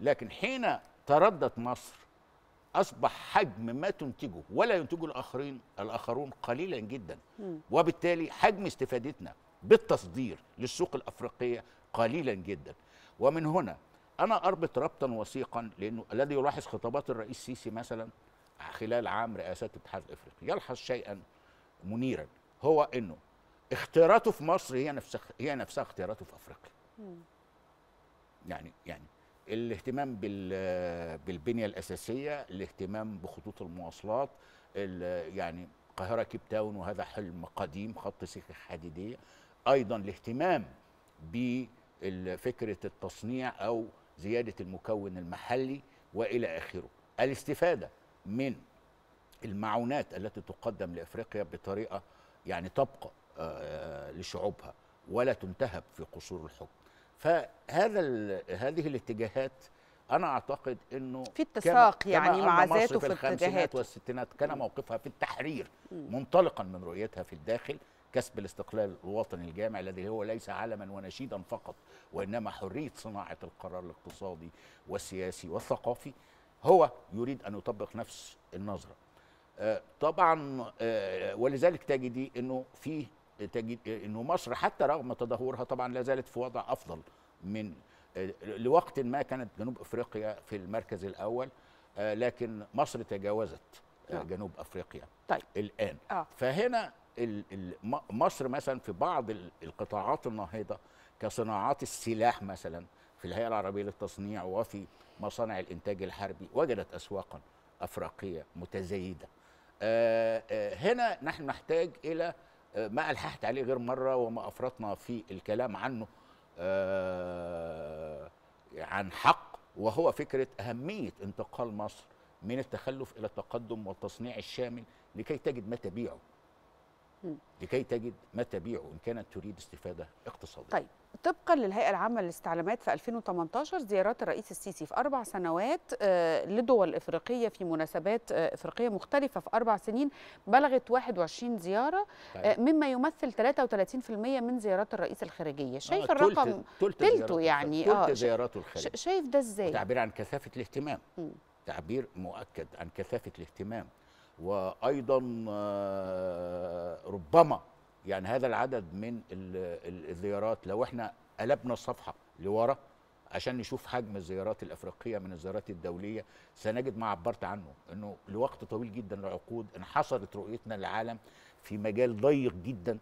لكن حين تردت مصر أصبح حجم ما تنتجه ولا ينتجه الآخرين الآخرون قليلا جدا. وبالتالي حجم استفادتنا بالتصدير للسوق الأفريقية قليلا جدا. ومن هنا أنا أربط ربطا وثيقا لأنه الذي يلاحظ خطابات الرئيس السيسي مثلا خلال عام رئاسه الاتحاد الافريقي يلحظ شيئا منيرا. هو إنه اختياراته في مصر هي نفسها هي نفسها اختياراته في أفريقيا. يعني يعني الاهتمام بال بالبنية الأساسية الاهتمام بخطوط المواصلات ال- يعني القاهره كيب تاون وهذا حلم قديم خط سكه حديدية. أيضا الاهتمام بفكرة التصنيع أو زيادة المكون المحلي وإلى آخره. الاستفادة من المعونات التي تقدم لأفريقيا بطريقة يعني تبقى آه، لشعوبها ولا تنتهب في قصور الحكم. فهذا هذه الاتجاهات أنا أعتقد إنه في اتساق يعني مع ذاته في في الخمسينات. والستينات كان موقفها في التحرير. منطلقا من رؤيتها في الداخل كسب الاستقلال الوطني الجامع الذي هو ليس علما ونشيدا فقط وإنما حرية صناعة القرار الاقتصادي والسياسي والثقافي هو يريد أن يطبق نفس النظرة آه، طبعا آه، ولذلك تجدي إنه في تجد إنه مصر حتى رغم تدهورها طبعا لا زالت في وضع أفضل من آه، لوقت ما كانت جنوب أفريقيا في المركز الأول آه، لكن مصر تجاوزت آه، آه. جنوب أفريقيا طيب الآن آه فهنا مصر مثلا في بعض ال- القطاعات الناهضه كصناعات السلاح مثلا في الهيئة العربية للتصنيع وفي مصانع الإنتاج الحربي وجدت اسواقا أفريقية متزايدة. آه، آه، هنا نحن نحتاج إلى آه، ما ألححت عليه غير مرة وما أفرطنا في الكلام عنه آه، عن حق وهو فكرة أهمية انتقال مصر من التخلف إلى التقدم والتصنيع الشامل لكي تجد ما تبيعه. لكي تجد ما تبيعه إن كانت تريد استفادة اقتصادية. طيب طبقا للهيئة العامة للاستعلامات في 2018 زيارات الرئيس السيسي في أربع سنوات آه، لدول إفريقية في مناسبات آه، إفريقية مختلفة في أربع سنين بلغت 21 زيارة آه، مما يمثل 33% من زيارات الرئيس الخارجية. شايف آه، الرقم تلت- تلت تلته يعني تلت آه زياراته الخارجية. شايف ده إزاي؟ تعبير عن كثافة الاهتمام. مم. تعبير مؤكد عن كثافة الاهتمام. وأيضا آه، ربما يعني هذا العدد من ال- ال- الزيارات لو إحنا قلبنا الصفحه لورا عشان نشوف حجم الزيارات الأفريقية من الزيارات الدولية سنجد ما عبرت عنه إنه لوقت طويل جدا لعقود انحصرت رؤيتنا للعالم في مجال ضيق جدا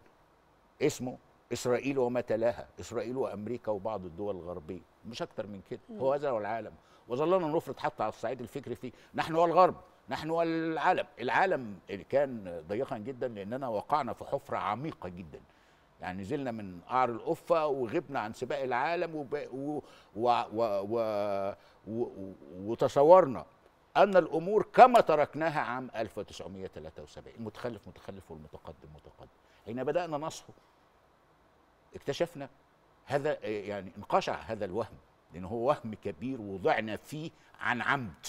اسمه إسرائيل وما تلاها إسرائيل وأمريكا وبعض الدول الغربية. مش أكتر من كده. هو هذا هو العالم. وظلنا نفرض حتى على الصعيد الفكري فيه. نحن والغرب نحن والعالم العالم كان ضيقا جدا لأننا وقعنا في حفرة عميقة جدا. يعني نزلنا من قعر القفه وغبنا عن سباق العالم وب... و... و... و... و... وتصورنا أن الأمور كما تركناها عام 1973 المتخلف متخلف والمتقدم متقدم. حين بدأنا نصحو اكتشفنا هذا يعني انقشع هذا الوهم لأنه هو وهم كبير وضعنا فيه عن عمد.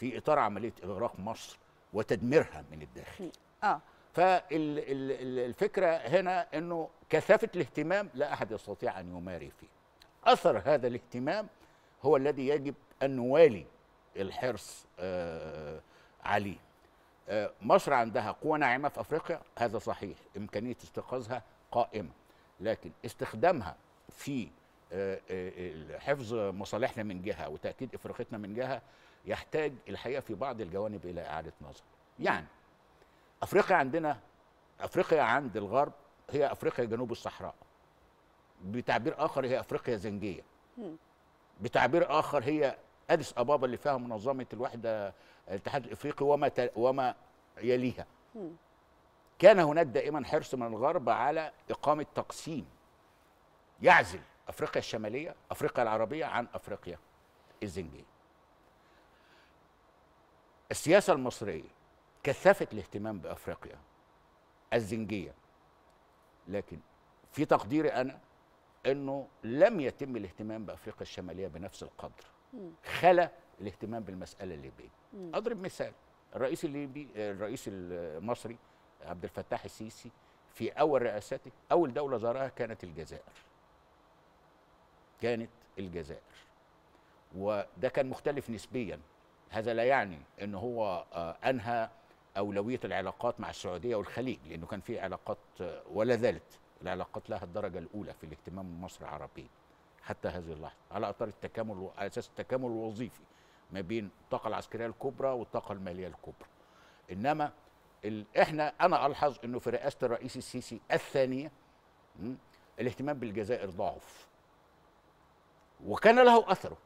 في إطار عملية إغراق مصر وتدميرها من الداخل. آه. فالفكرة هنا أنه كثافة الاهتمام لا أحد يستطيع أن يماري فيه. أثر هذا الاهتمام هو الذي يجب أن نوالي الحرص آه عليه. آه مصر عندها قوة ناعمة في أفريقيا هذا صحيح إمكانية استيقاظها قائمة. لكن استخدامها في آه، آه، حفظ مصالحنا من جهة وتأكيد إفريقيتنا من جهة يحتاج الحقيقة في بعض الجوانب إلى إعادة نظر. يعني أفريقيا عندنا أفريقيا عند الغرب هي أفريقيا جنوب الصحراء. بتعبير آخر هي أفريقيا زنجية. بتعبير آخر هي أديس أبابا اللي فيها منظمة الوحدة الاتحاد الإفريقي وما وما يليها. كان هناك دائما حرص من الغرب على إقامة تقسيم يعزل أفريقيا الشمالية أفريقيا العربية عن أفريقيا الزنجية. السياسة المصرية كثفت الاهتمام بأفريقيا الزنجية. لكن في تقديري أنا إنه لم يتم الاهتمام بأفريقيا الشمالية بنفس القدر. خلا الاهتمام بالمسألة الليبية. مم. أضرب مثال الرئيس الليبي الرئيس المصري عبد الفتاح السيسي في أول رئاسته أول دولة زارها كانت الجزائر. كانت الجزائر. وده كان مختلف نسبيا. هذا لا يعني إن هو آه، أنهى أولوية العلاقات مع السعودية والخليج لأنه كان في علاقات آه، ولا زالت العلاقات لها الدرجة الأولى في الاهتمام المصري العربي حتى هذه اللحظة على أطار التكامل على أساس التكامل الوظيفي ما بين الطاقة العسكرية الكبرى والطاقة المالية الكبرى إنما. إحنا أنا الحظ إنه في رئاسة الرئيس السيسي الثانية الاهتمام بالجزائر ضعف وكان له أثره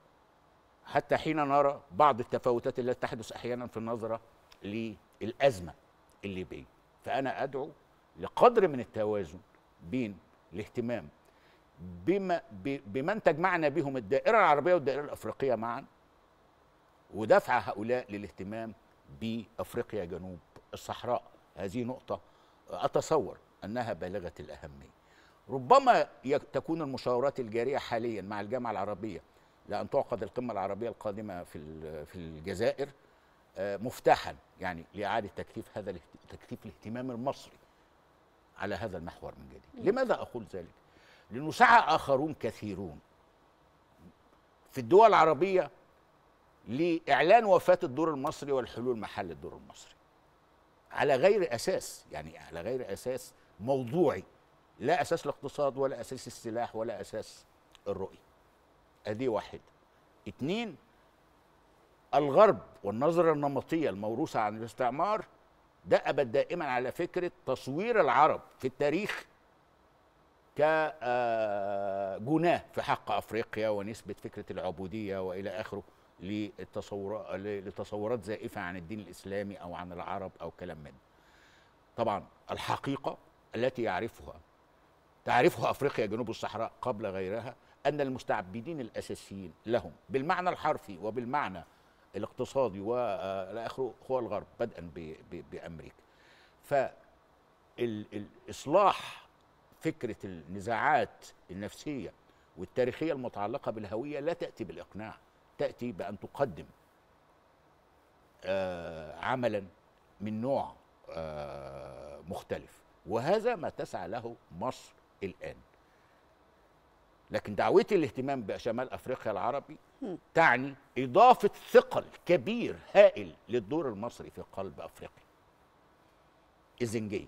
حتى حين نرى بعض التفاوتات التي تحدث أحيانا في النظرة للأزمة الليبيه فأنا أدعو لقدر من التوازن بين الاهتمام بما بمن تجمعنا بهم الدائرة العربية والدائرة الأفريقية معا ودفع هؤلاء للاهتمام بأفريقيا جنوب الصحراء. هذه نقطة أتصور أنها بالغه الأهمية. ربما تكون المشاورات الجارية حاليا مع الجامعة العربية لأن تعقد القمة العربية القادمة في في الجزائر آه، مفتاحا يعني لإعادة تكثيف هذا تكثيف الاهتمام المصري على هذا المحور من جديد. لماذا أقول ذلك؟ لأنه سعى آخرون كثيرون في الدول العربية لإعلان وفاة الدور المصري والحلول محل الدور المصري. على غير أساس يعني على غير أساس موضوعي. لا أساس الاقتصاد ولا أساس السلاح ولا أساس الرؤية. أدي واحد اتنين الغرب والنظرة النمطية الموروثة عن الاستعمار دأبت دائما على فكرة تصوير العرب في التاريخ كجناه في حق أفريقيا ونسبة فكرة العبودية وإلى آخره للتصور لتصورات زائفة عن الدين الإسلامي أو عن العرب أو كلام من. طبعا الحقيقة التي يعرفها تعرفها أفريقيا جنوب الصحراء قبل غيرها أن المستعبدين الأساسيين لهم بالمعنى الحرفي وبالمعنى الاقتصادي وإلى آخره هو الغرب بدءا بأمريكا. فالإصلاح فكرة النزاعات النفسية والتاريخية المتعلقة بالهوية لا تأتي بالإقناع تأتي بأن تقدم آه، عملا من نوع آه، مختلف. وهذا ما تسعى له مصر الآن. لكن دعوتي الاهتمام بشمال أفريقيا العربي. تعني إضافة ثقل كبير هائل للدور المصري في قلب أفريقيا الزنجيه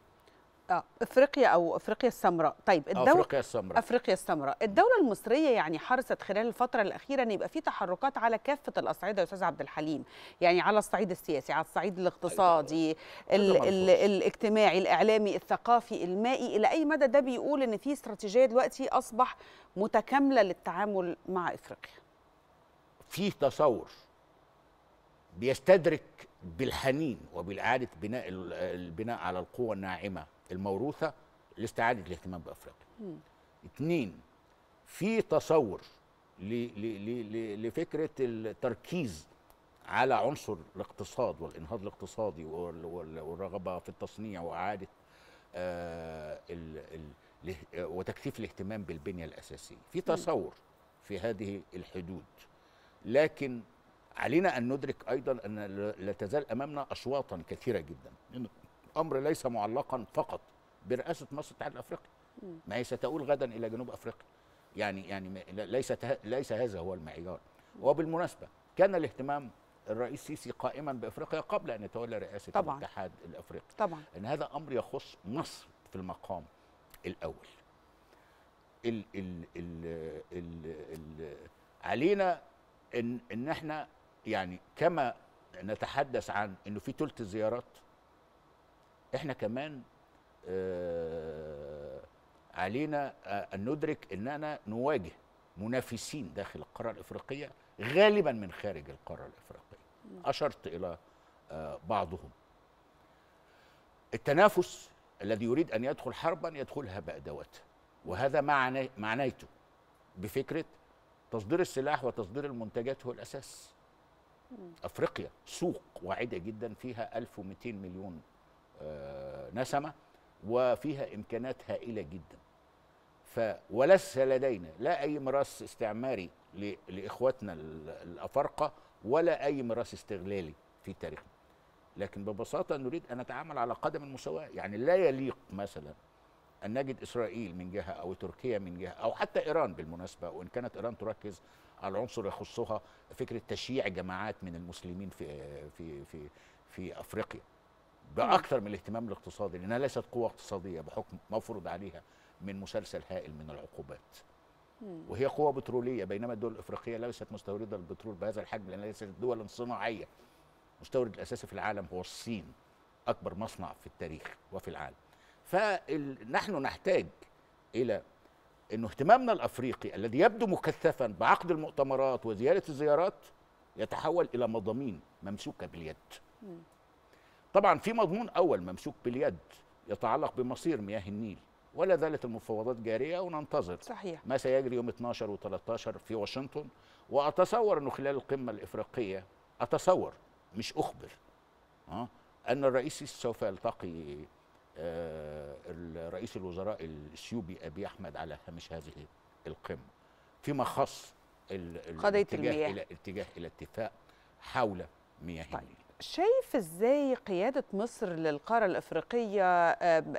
آه إفريقيا أو إفريقيا السمراء. طيب الدولة إفريقيا السمراء. إفريقيا السمراء. الدولة المصرية يعني حرصت خلال الفترة الأخيرة إن يبقى في تحركات على كافة الأصعدة يا أستاذ عبد الحليم. يعني على الصعيد السياسي على الصعيد الاقتصادي ال ال ملحوظ. الاجتماعي الإعلامي الثقافي المائي إلى أي مدى ده بيقول إن في استراتيجية دلوقتي أصبح متكاملة للتعامل مع إفريقيا؟ فيه تصور بيستدرك بالحنين وبالإعادة بناء ال- البناء على القوة الناعمة الموروثة لاستعادة الاهتمام بأفريقيا. مم. اثنين في تصور ل- ل- ل- ل- لفكرة التركيز على عنصر الاقتصاد والإنهاض الاقتصادي وال- وال- والرغبة في التصنيع وإعادة آه، ال- ال- اله- وتكثيف الاهتمام بالبنية الأساسية. في تصور في هذه الحدود. لكن علينا أن ندرك أيضا أن لا تزال أمامنا اشواطا كثيرة جدا. الأمر ليس معلقا فقط برئاسة مصر الاتحاد الأفريقي. ما هي ستؤول غدا إلى جنوب أفريقيا. يعني يعني ليس ليس هذا هو المعيار. وبالمناسبة كان الاهتمام الرئيس السيسي قائما بأفريقيا قبل أن يتولى رئاسة طبعاً. الاتحاد الأفريقي. طبعا. إن هذا أمر يخص مصر في المقام الأول. ال ال ال ال ال علينا إن إن إحنا يعني كما نتحدث عن إنه في ثلث الزيارات إحنا كمان آه علينا آه أن ندرك إننا نواجه منافسين داخل القارة الإفريقية غالبا من خارج القارة الإفريقية أشرت إلى آه، بعضهم. التنافس الذي يريد أن يدخل حربا يدخلها بادواتها وهذا معنى معنيته بفكرة تصدير السلاح وتصدير المنتجات هو الأساس. أفريقيا سوق واعدة جدا فيها 1200 مليون نسمة وفيها إمكانات هائلة جدا. ف وليس لدينا لا أي ميراث استعماري ل- لإخواتنا ال- الأفارقة ولا أي ميراث استغلالي في تاريخنا. لكن ببساطة نريد أن نتعامل على قدم المساواة. يعني لا يليق مثلا أن نجد إسرائيل من جهة أو تركيا من جهة أو حتى إيران بالمناسبة وإن كانت إيران تركز على عنصر يخصها فكرة تشييع جماعات من المسلمين في في في في أفريقيا. بأكثر من الاهتمام الاقتصادي لأنها ليست قوة اقتصادية بحكم مفروض عليها من مسلسل هائل من العقوبات. وهي قوة بترولية بينما الدول الأفريقية ليست مستوردة البترول بهذا الحجم لأنها ليست دول صناعية. المستورد الأساسي في العالم هو الصين أكبر مصنع في التاريخ وفي العالم. فنحن نحتاج إلى أنه اهتمامنا الأفريقي الذي يبدو مكثفا بعقد المؤتمرات وزيادة الزيارات يتحول إلى مضامين ممسوكة باليد. طبعا في مضمون أول ممسوك باليد يتعلق بمصير مياه النيل ولا زالت المفاوضات جارية وننتظر صحيح ما سيجري يوم 12 و13 في واشنطن وأتصور إنه خلال القمة الإفريقية أتصور مش أخبر أه؟ أن الرئيس سوف يلتقي آه، رئيس الوزراء الإثيوبي أبي أحمد على هامش هذه القمة فيما خص قضية الاتجاه المياه. إلى اتجاه إلى اتفاق حول مياه النيل شايف إزاي قيادة مصر للقارة الإفريقية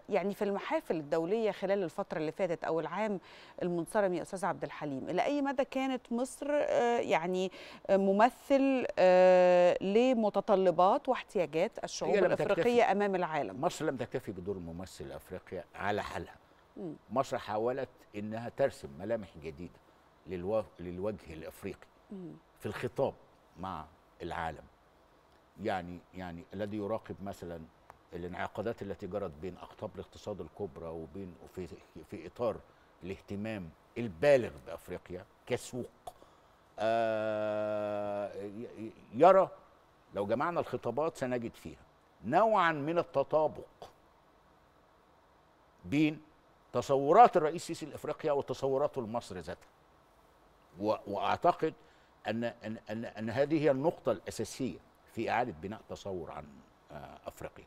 يعني في المحافل الدولية خلال الفترة اللي فاتت أو العام المنصرم يا أستاذ عبد الحليم إلى أي مدى كانت مصر آه، يعني ممثل آه، لمتطلبات واحتياجات الشعوب. الإفريقية أمام العالم مصر لم تكتفي بدور ممثل أفريقيا على حالها. مصر حاولت إنها ترسم ملامح جديدة للو... للوجه الأفريقي مم. في الخطاب مع العالم يعني يعني الذي يراقب مثلا الانعقادات التي جرت بين أقطاب الاقتصاد الكبرى وبين في في إطار الاهتمام البالغ بأفريقيا كسوق. آه يرى لو جمعنا الخطابات سنجد فيها نوعا من التطابق بين تصورات الرئيس السيسي لإفريقيا وتصوراته لمصر ذاتها. وأعتقد أن أن أن, أن هذه هي النقطة الأساسية في إعادة بناء تصور عن آه، أفريقيا.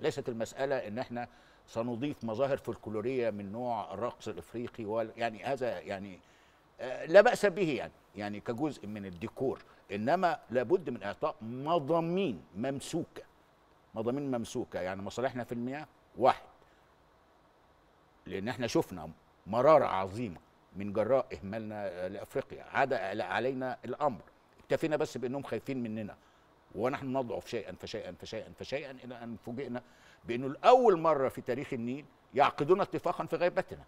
ليست المسألة إن إحنا سنضيف مظاهر فولكلورية من نوع الرقص الإفريقي وال- يعني هذا يعني آه، لا بأس به يعني يعني كجزء من الديكور. إنما لابد من إعطاء مضامين ممسوكة. مضامين ممسوكة يعني مصالحنا في المياه واحد. لأن إحنا شفنا مرارة عظيمة من جراء إهمالنا لأفريقيا. عاد علينا الأمر. اكتفينا بس بأنهم خايفين مننا. ونحن نضعف شيئا فشيئا فشيئا فشيئا إلى أن فوجئنا بأنه لأول مرة في تاريخ النيل يعقدون اتفاقا في غيبتنا.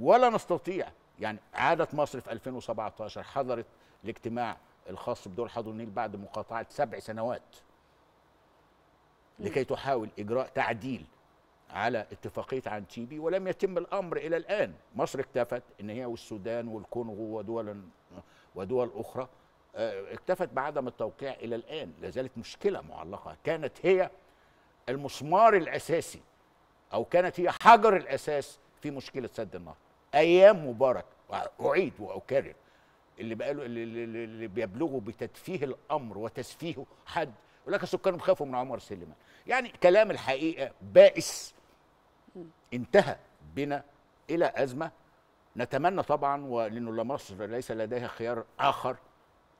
ولا نستطيع. يعني عادت مصر في 2017 حضرت الاجتماع الخاص بدول حوض النيل بعد مقاطعة سبع سنوات. لكي تحاول إجراء تعديل على اتفاقية عن تيبي ولم يتم الأمر إلى الآن. مصر اكتفت إن هي والسودان والكونغو ودول ودول أخرى اكتفت بعدم التوقيع إلى الآن. لا زالت مشكلة معلقة. كانت هي المسمار الأساسي أو كانت هي حجر الأساس في مشكلة سد النهر. أيام مبارك اعيد وأكرر اللي بقاله اللي, بيبلغوا بتدفيه الأمر وتسفيهه حد. يقول لك السكان بيخافوا من عمر سليمان. يعني كلام الحقيقة بائس. انتهى بنا إلى أزمة. نتمنى طبعا ولأنه لا مصر ليس لديها خيار آخر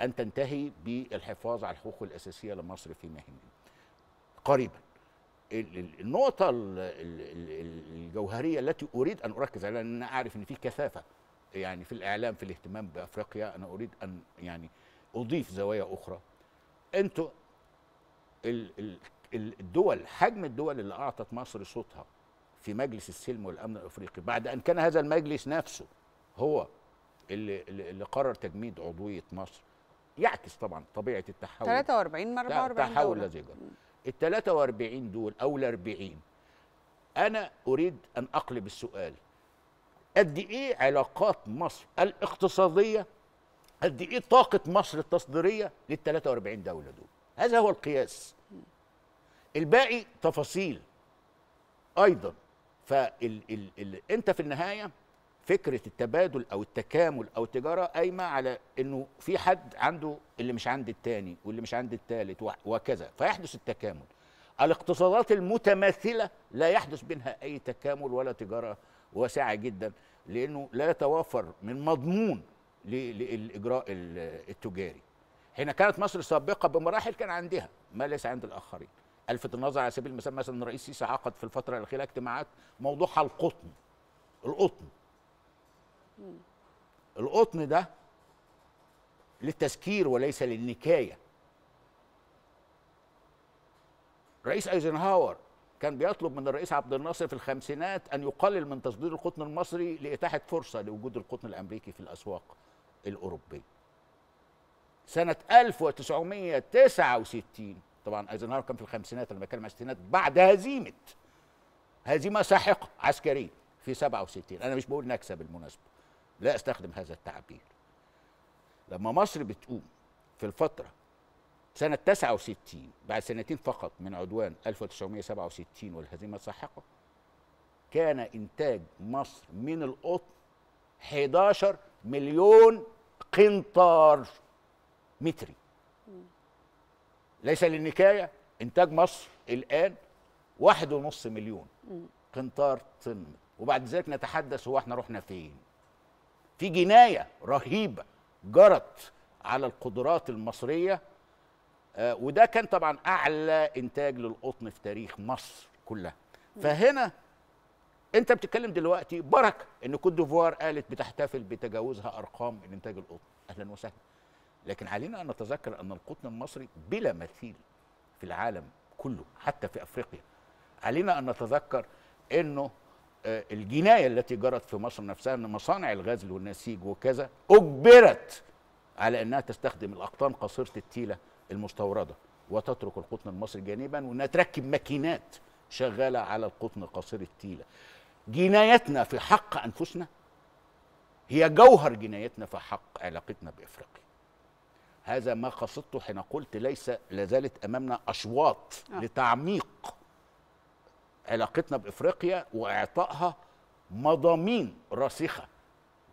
أن تنتهي بالحفاظ على الحقوق الأساسية لمصر في مهنه قريبا. ال- ال- النقطة ال- ال- ال- الجوهرية التي أريد أن أركز عليها لأن أعرف أن في كثافة يعني في الإعلام في الاهتمام بأفريقيا أنا أريد أن يعني أضيف زوايا أخرى. أنتوا ال- ال- ال- الدول حجم الدول اللي أعطت مصر صوتها في مجلس السلم والأمن الأفريقي بعد أن كان هذا المجلس نفسه هو اللي اللي قرر تجميد عضوية مصر يعكس طبعا طبيعة التحول. 43 من 44 التحول دولة. الذي جرى ال 43 دول أو ال 40 أنا أريد أن أقلب السؤال. قد إيه علاقات مصر الاقتصادية؟ قد إيه طاقة مصر التصديرية لل 43 دولة دول؟ هذا هو القياس. الباقي تفاصيل. أيضا. فال ال ال أنت في النهاية فكرة التبادل أو التكامل أو التجارة قايمة على إنه في حد عنده اللي مش عند التاني واللي مش عند التالت وكذا. فيحدث التكامل. الاقتصادات المتماثلة لا يحدث بينها أي تكامل ولا تجارة واسعة جدا لأنه لا يتوفر من مضمون للإجراء ال- التجاري. حين كانت مصر سابقة بمراحل كان عندها ما ليس عند الآخرين. ألفت النظر على سبيل المثال مثلا الرئيس السيسي عقد في الفترة الأخيرة اجتماعات موضوعها القطن القطن. القطن ده للتذكير وليس للنكاية. رئيس أيزنهاور كان بيطلب من الرئيس عبد الناصر في الخمسينات أن يقلل من تصدير القطن المصري لإتاحة فرصة لوجود القطن الأمريكي في الأسواق الأوروبية. سنة 1969 طبعا أيزنهاور كان في الخمسينات أنا بتكلم عن الستينات بعد هزيمة هزيمة ساحقة عسكرية في 67 أنا مش بقول نكسة بالمناسبة. لا أستخدم هذا التعبير. لما مصر بتقوم في الفترة سنة 69 بعد سنتين فقط من عدوان 1967 والهزيمة الساحقة كان إنتاج مصر من القطن 11 مليون قنطار متري. ليس للنكاية إنتاج مصر الآن واحد ونص مليون قنطار طن. وبعد ذلك نتحدث هو إحنا رحنا فين. في جناية رهيبة جرت على القدرات المصرية آه، وده كان طبعا أعلى إنتاج للقطن في تاريخ مصر كلها. فهنا أنت بتتكلم دلوقتي بركة إن كوت ديفوار قالت بتحتفل بتجاوزها أرقام إنتاج القطن. أهلا وسهلا. لكن علينا أن نتذكر أن القطن المصري بلا مثيل في العالم كله حتى في أفريقيا. علينا أن نتذكر إنه الجناية التي جرت في مصر نفسها إن مصانع الغزل والنسيج وكذا أجبرت على إنها تستخدم الأقطان قصيرة التيلة المستوردة وتترك القطن المصري جانبا وانها تركب ماكينات شغالة على القطن قصير التيلة. جنايتنا في حق أنفسنا؟ هي جوهر جنايتنا في حق علاقتنا بإفريقيا. هذا ما قصدته حين قلت ليس لازالت أمامنا أشواط آه. لتعميق علاقتنا بإفريقيا وإعطائها مضامين راسخة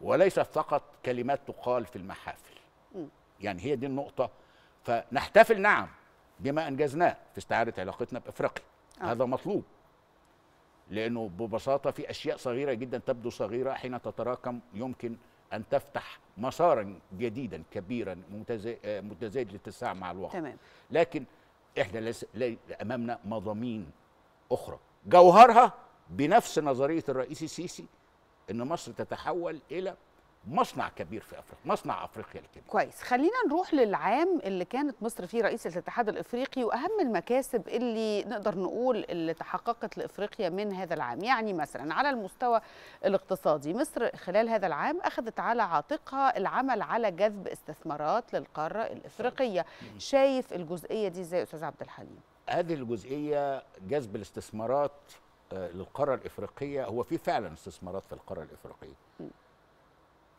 وليست فقط كلمات تقال في المحافل. مم. يعني هي دي النقطة. فنحتفل نعم بما أنجزناه في استعادة علاقتنا بإفريقيا. آه. هذا مطلوب لأنه ببساطة في أشياء صغيرة جدا تبدو صغيرة حين تتراكم يمكن أن تفتح مسارا جديدا كبيرا متزا- متزايد الاتساع مع الوقت. تمام. لكن إحنا لي- أمامنا مضامين أخرى. جوهرها بنفس نظرية الرئيس السيسي إن مصر تتحول إلى مصنع كبير في أفريقيا مصنع أفريقيا الكبير. كويس. خلينا نروح للعام اللي كانت مصر فيه رئيسة الاتحاد الإفريقي وأهم المكاسب اللي نقدر نقول اللي تحققت لإفريقيا من هذا العام. يعني مثلا على المستوى الاقتصادي مصر خلال هذا العام أخذت على عاتقها العمل على جذب استثمارات للقارة الإفريقية. شايف الجزئية دي إزاي أستاذ عبد الحليم؟ هذه الجزئية جذب الاستثمارات آه، للقارة الإفريقية. هو في فعلا استثمارات في القارة الإفريقية.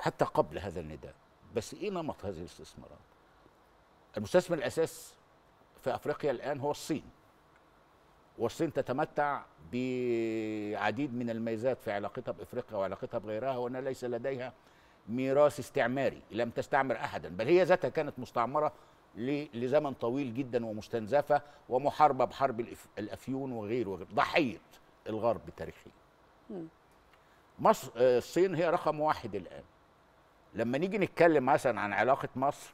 حتى قبل هذا النداء. بس إيه نمط هذه الاستثمارات؟ المستثمر الأساس في أفريقيا الآن هو الصين. والصين تتمتع بعديد من الميزات في علاقتها بإفريقيا وعلاقتها بغيرها وأن ليس لديها ميراث استعماري لم تستعمر احدا. بل هي ذاتها كانت مستعمرة لزمن طويل جدا ومستنزفة ومحاربة بحرب الأفيون وغيره وغيره. ضحية الغرب تاريخيا. مصر آه، الصين هي رقم واحد الآن. لما نيجي نتكلم مثلا عن علاقة مصر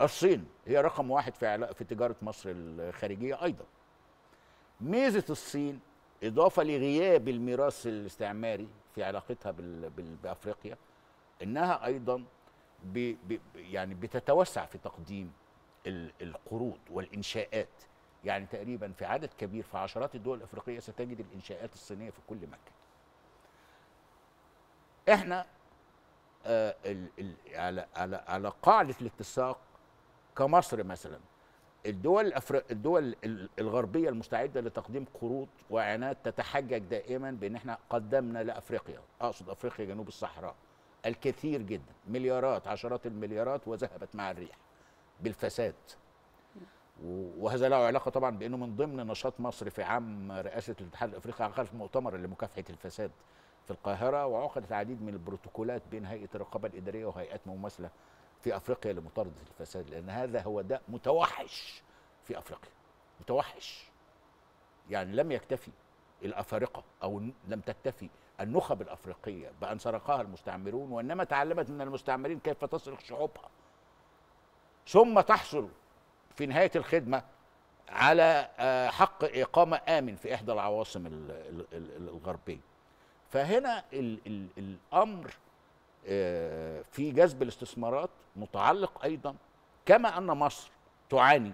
الصين هي رقم واحد في في تجارة مصر الخارجية أيضا. ميزة الصين إضافة لغياب الميراث الاستعماري في علاقتها بال... بال... بأفريقيا إنها أيضا ب... ب... يعني بتتوسع في تقديم القروض والإنشاءات. يعني تقريبا في عدد كبير في عشرات الدول الأفريقية ستجد الإنشاءات الصينية في كل مكان إحنا آه على على على قاعدة الاتساق كمصر مثلا الدول الأفر... الدول ال- الغربية المستعدة لتقديم قروض وإعانات تتحجج دائما بإن إحنا قدمنا لأفريقيا أقصد أفريقيا جنوب الصحراء الكثير جدا مليارات عشرات المليارات وذهبت مع الريح. بالفساد. وهذا له علاقة طبعا بأنه من ضمن نشاط مصر في عام رئاسة الاتحاد الأفريقي عقد مؤتمر لمكافحة الفساد في القاهرة وعقدت العديد من البروتوكولات بين هيئة الرقابة الإدارية وهيئات مماثلة في أفريقيا لمطارده الفساد لأن هذا هو داء متوحش في أفريقيا متوحش. يعني لم يكتفي الأفارقة أو لم تكتفي النخب الأفريقية بأن سرقها المستعمرون وإنما تعلمت من المستعمرين كيف تسرق شعوبها. ثم تحصل في نهاية الخدمة على آه، حق إقامة آمن في إحدى العواصم ال- ال- ال- الغربية. فهنا ال ال الأمر آه، في جذب الاستثمارات متعلق أيضا كما أن مصر تعاني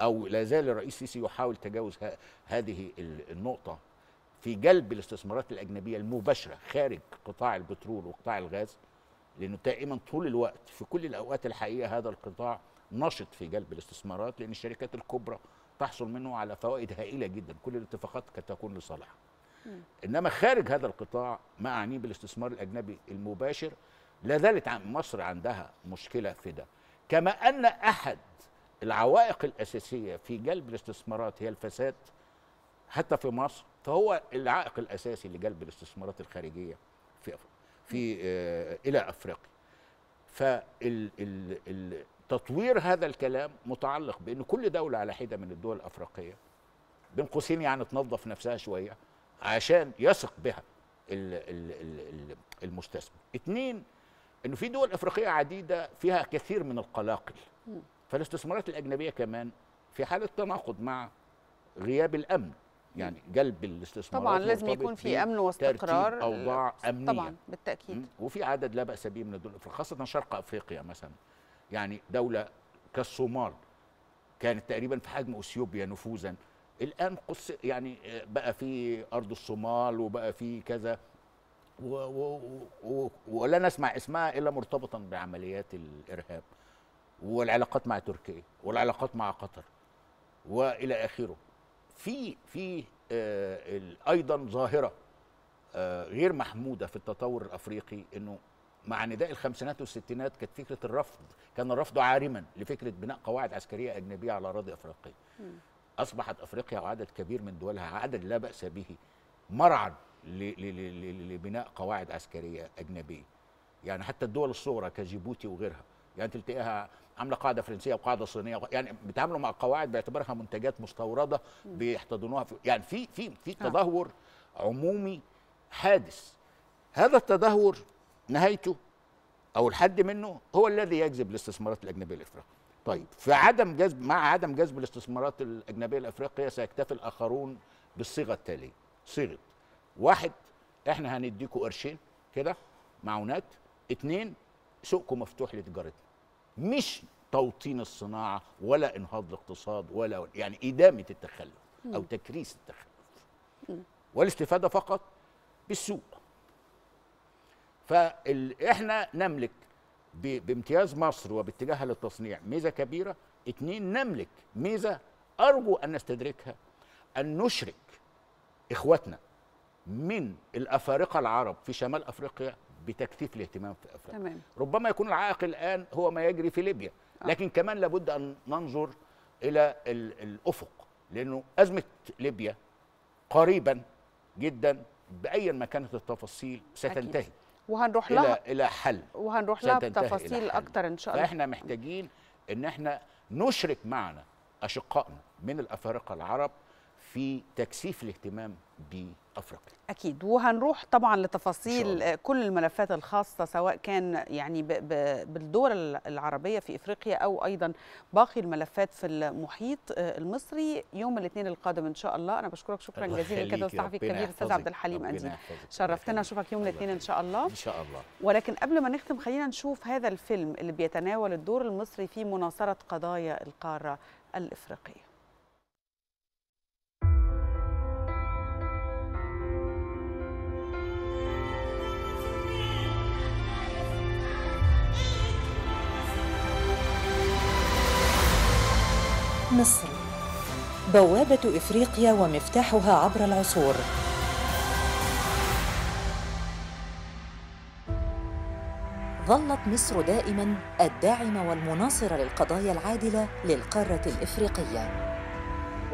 أو لا زال الرئيس السيسي يحاول تجاوز هذه ال- النقطة في جلب الاستثمارات الأجنبية المباشرة خارج قطاع البترول وقطاع الغاز. لأنه دائما طول الوقت في كل الأوقات الحقيقة هذا القطاع نشط في جلب الاستثمارات لأن الشركات الكبرى تحصل منه على فوائد هائلة جدا. كل الاتفاقات قد تكون لصالحها. إنما خارج هذا القطاع ما اعنيه بالاستثمار الأجنبي المباشر لا زالت مصر عندها مشكلة في ده. كما أن أحد العوائق الأساسية في جلب الاستثمارات هي الفساد حتى في مصر فهو العائق الأساسي لجلب الاستثمارات الخارجية. في آه، إلى أفريقيا. فتطوير هذا الكلام متعلق بأن كل دولة على حدة من الدول الأفريقية بين قوسين يعني تنظف نفسها شوية عشان يثق بها ال- ال- ال- ال- المستثمر. اتنين إنه في دول أفريقية عديدة فيها كثير من القلاقل. فالاستثمارات الأجنبية كمان في حالة تناقض مع غياب الأمن. يعني جلب الاستثمارات طبعا لازم يكون في أمن واستقرار أوضاع أمنية. طبعا بالتأكيد. وفي عدد لا بأس به من الدول خاصة شرق أفريقيا مثلا. يعني دولة كالصومال كانت تقريبا في حجم أثيوبيا نفوذا. الآن قص يعني آه، بقى في أرض الصومال وبقى في كذا. و و و ولا نسمع اسمها إلا مرتبطا بعمليات الإرهاب والعلاقات مع تركيا والعلاقات مع قطر وإلى آخره. في في آه أيضا ظاهرة آه غير محمودة في التطور الأفريقي إنه مع نداء الخمسينات والستينات كانت فكرة الرفض كان الرفض عارما لفكرة بناء قواعد عسكرية أجنبية على اراضي افريقيه أصبحت أفريقيا وعدد كبير من دولها عدد لا بأس به مرعا لبناء قواعد عسكرية أجنبية. يعني حتى الدول الصغرى كجيبوتي وغيرها. يعني تلاقيها عاملة قاعدة فرنسية وقاعدة صينية يعني بيتعاملوا مع القواعد باعتبارها منتجات مستوردة بيحتضنوها في يعني في في في تدهور عمومي حادث. هذا التدهور نهايته أو الحد منه هو الذي يجذب الاستثمارات الأجنبية الإفريقية. طيب في عدم جذب مع عدم جذب الاستثمارات الأجنبية الإفريقية سيكتفي الآخرون بالصيغة التالية. صيغة واحد إحنا هنديكوا قرشين كده معونات. اتنين سوقكم مفتوح لتجارتنا. مش توطين الصناعة ولا إنهاض الاقتصاد ولا يعني إدامة التخلف أو. تكريس التخلف. والاستفادة فقط بالسوق. فاحنا نملك بامتياز مصر وباتجاهها للتصنيع ميزة كبيرة. اتنين نملك ميزة أرجو أن نستدركها أن نشرك إخواتنا من الأفارقة العرب في شمال أفريقيا بتكثيف الاهتمام في أفريقيا. تمام. ربما يكون العائق الآن هو ما يجري في ليبيا. لكن كمان لابد أن ننظر إلى ال- الأفق لأنه أزمة ليبيا قريبا جدا بايا ما كانت التفاصيل ستنتهي. وهنروح إلى لها. إلى حل. وهنروح لها إلى بتفاصيل. أكتر إن شاء الله. فإحنا محتاجين إن إحنا نشرك معنا اشقائنا من الأفارقة العرب في تكثيف الاهتمام بأفريقيا. أكيد. وهنروح طبعا لتفاصيل كل الملفات الخاصة سواء كان يعني ب- ب- بالدول العربية في إفريقيا أو أيضا باقي الملفات في المحيط آه، المصري يوم الاثنين القادم إن شاء الله. أنا بشكرك شكرا جزيلا الكاتب الصحفي الكبير أستاذ عبد الحليم يحفظك، شرفتنا أشوفك يوم الاثنين إن شاء الله. إن شاء الله. ولكن قبل ما نختم خلينا نشوف هذا الفيلم اللي بيتناول الدور المصري في مناصرة قضايا القارة الإفريقية. مصر. بوابة إفريقيا ومفتاحها عبر العصور. ظلت مصر دائما الداعمة والمناصرة للقضايا العادلة للقارة الإفريقية.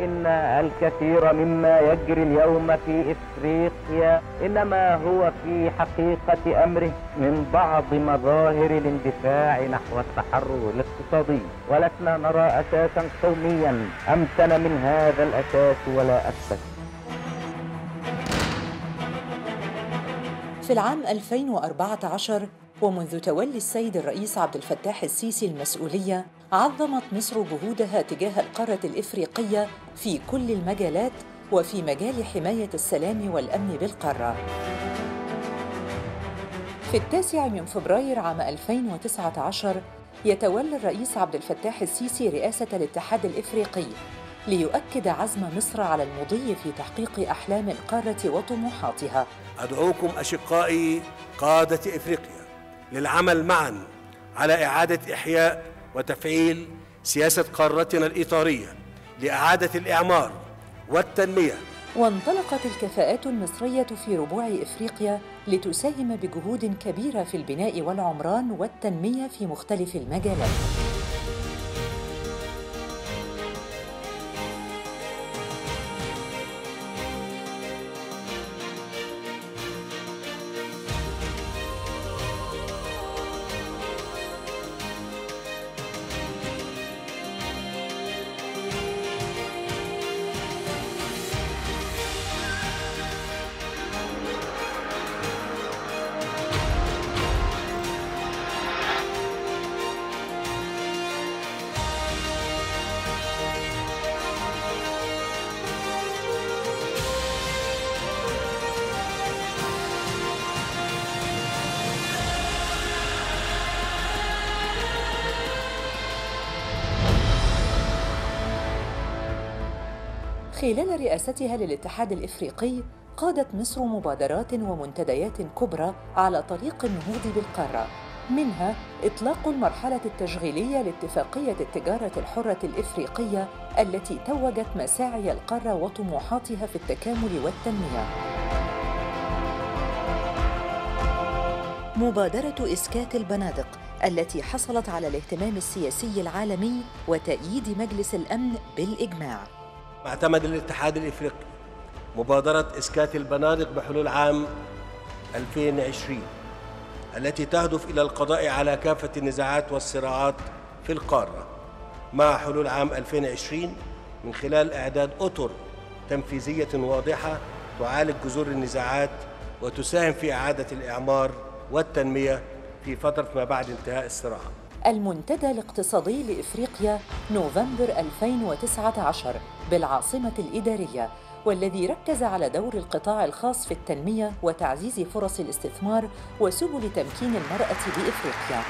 إن الكثير مما يجري اليوم في إفريقيا إنما هو في حقيقة أمره من بعض مظاهر الاندفاع نحو التحرر الاقتصادي. ولسنا نرى أساسا قوميا أمتن من هذا الأساس ولا أكثر. في العام 2014 ومنذ تولي السيد الرئيس عبد الفتاح السيسي المسؤولية عظمت مصر جهودها تجاه القارة الإفريقية في كل المجالات وفي مجال حماية السلام والأمن بالقارة. في التاسع من فبراير عام 2019 يتولى الرئيس عبد الفتاح السيسي رئاسة الاتحاد الإفريقي ليؤكد عزم مصر على المضي في تحقيق أحلام القارة وطموحاتها. أدعوكم أشقائي قادة إفريقيا للعمل معا على إعادة إحياء وتفعيل سياسة قارتنا الإطارية لإعادة الإعمار والتنمية وانطلقت الكفاءات المصرية في ربوع إفريقيا لتساهم بجهود كبيرة في البناء والعمران والتنمية في مختلف المجالات. رئاستها للاتحاد الإفريقي قادت مصر مبادرات ومنتديات كبرى على طريق النهوض بالقارة. منها إطلاق المرحلة التشغيلية لاتفاقية التجارة الحرة الإفريقية التي توجت مساعي القارة وطموحاتها في التكامل والتنمية. مبادرة إسكات البنادق التي حصلت على الاهتمام السياسي العالمي وتأييد مجلس الأمن بالإجماع. اعتمد الاتحاد الإفريقي مبادرة إسكات البنادق بحلول عام 2020 التي تهدف إلى القضاء على كافة النزاعات والصراعات في القارة مع حلول عام 2020 من خلال إعداد أطر تنفيذية واضحة تعالج جذور النزاعات وتساهم في إعادة الإعمار والتنمية في فترة ما بعد انتهاء الصراع. المنتدى الاقتصادي لإفريقيا نوفمبر 2019 بالعاصمة الإدارية والذي ركز على دور القطاع الخاص في التنمية وتعزيز فرص الاستثمار وسبل تمكين المرأة بإفريقيا.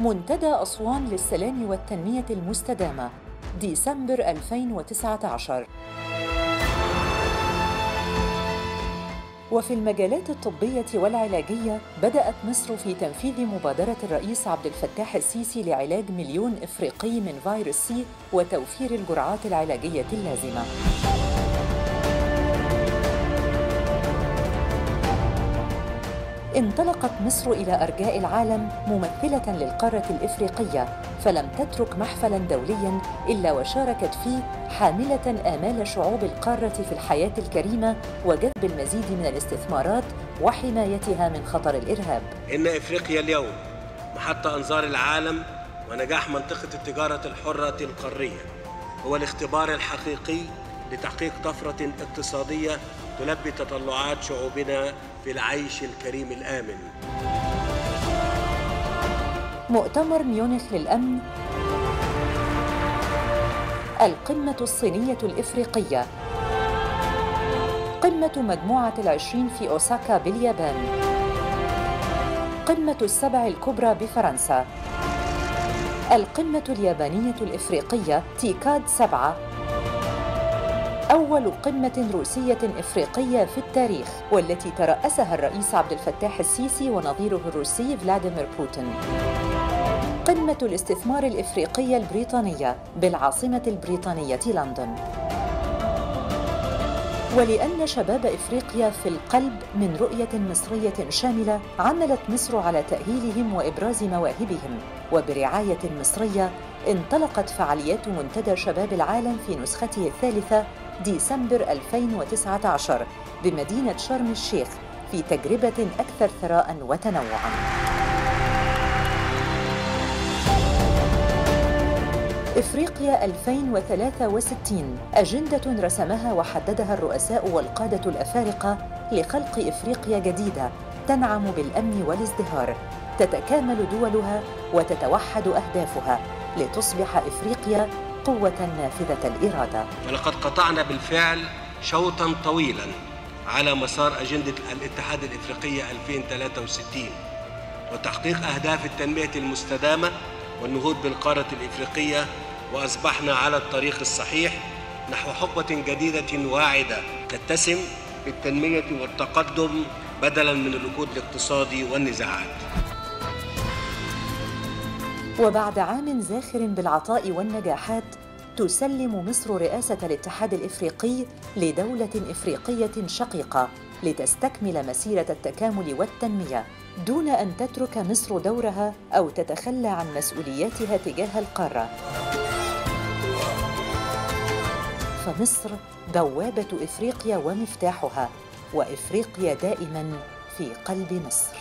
منتدى أسوان للسلام والتنمية المستدامة ديسمبر 2019 وفي المجالات الطبية والعلاجية بدأت مصر في تنفيذ مبادرة الرئيس عبد الفتاح السيسي لعلاج مليون إفريقي من فيروس سي وتوفير الجرعات العلاجية اللازمة. انطلقت مصر إلى أرجاء العالم ممثلة للقارة الإفريقية فلم تترك محفلا دوليا إلا وشاركت فيه حاملة آمال شعوب القارة في الحياة الكريمة وجذب المزيد من الاستثمارات وحمايتها من خطر الإرهاب. إن إفريقيا اليوم محط أنظار العالم ونجاح منطقة التجارة الحرة القارية هو الاختبار الحقيقي لتحقيق طفرة اقتصادية تلبي تطلعات شعوبنا في العيش الكريم الآمن. مؤتمر ميونخ للأمن. القمة الصينية الإفريقية. قمة مجموعة العشرين في أوساكا باليابان. قمة السبع الكبرى بفرنسا. القمة اليابانية الإفريقية تيكاد سبعة. أول قمة روسية إفريقية في التاريخ والتي ترأسها الرئيس عبد الفتاح السيسي ونظيره الروسي فلاديمير بوتين. قمة الاستثمار الإفريقية البريطانية بالعاصمة البريطانية لندن. ولأن شباب إفريقيا في القلب من رؤية مصرية شاملة عملت مصر على تأهيلهم وإبراز مواهبهم وبرعاية مصرية انطلقت فعاليات منتدى شباب العالم في نسخته الثالثة ديسمبر 2019 بمدينة شرم الشيخ في تجربة أكثر ثراء وتنوعاً. إفريقيا 2063 أجندة رسمها وحددها الرؤساء والقادة الأفارقة لخلق إفريقيا جديدة تنعم بالأمن والازدهار تتكامل دولها وتتوحد أهدافها لتصبح إفريقيا قوة نافذة الإرادة. ولقد قطعنا بالفعل شوطا طويلا على مسار أجندة الاتحاد الإفريقية 2063 وتحقيق أهداف التنمية المستدامة والنهوض بالقارة الإفريقية وأصبحنا على الطريق الصحيح نحو حقبة جديدة واعدة تتسم بالتنمية والتقدم بدلا من الركود الاقتصادي والنزاعات. وبعد عام زاخر بالعطاء والنجاحات تسلم مصر رئاسة الاتحاد الإفريقي لدولة إفريقية شقيقة لتستكمل مسيرة التكامل والتنمية دون أن تترك مصر دورها أو تتخلى عن مسؤولياتها تجاه القارة. فمصر بوابة إفريقيا ومفتاحها، وإفريقيا دائماً في قلب مصر.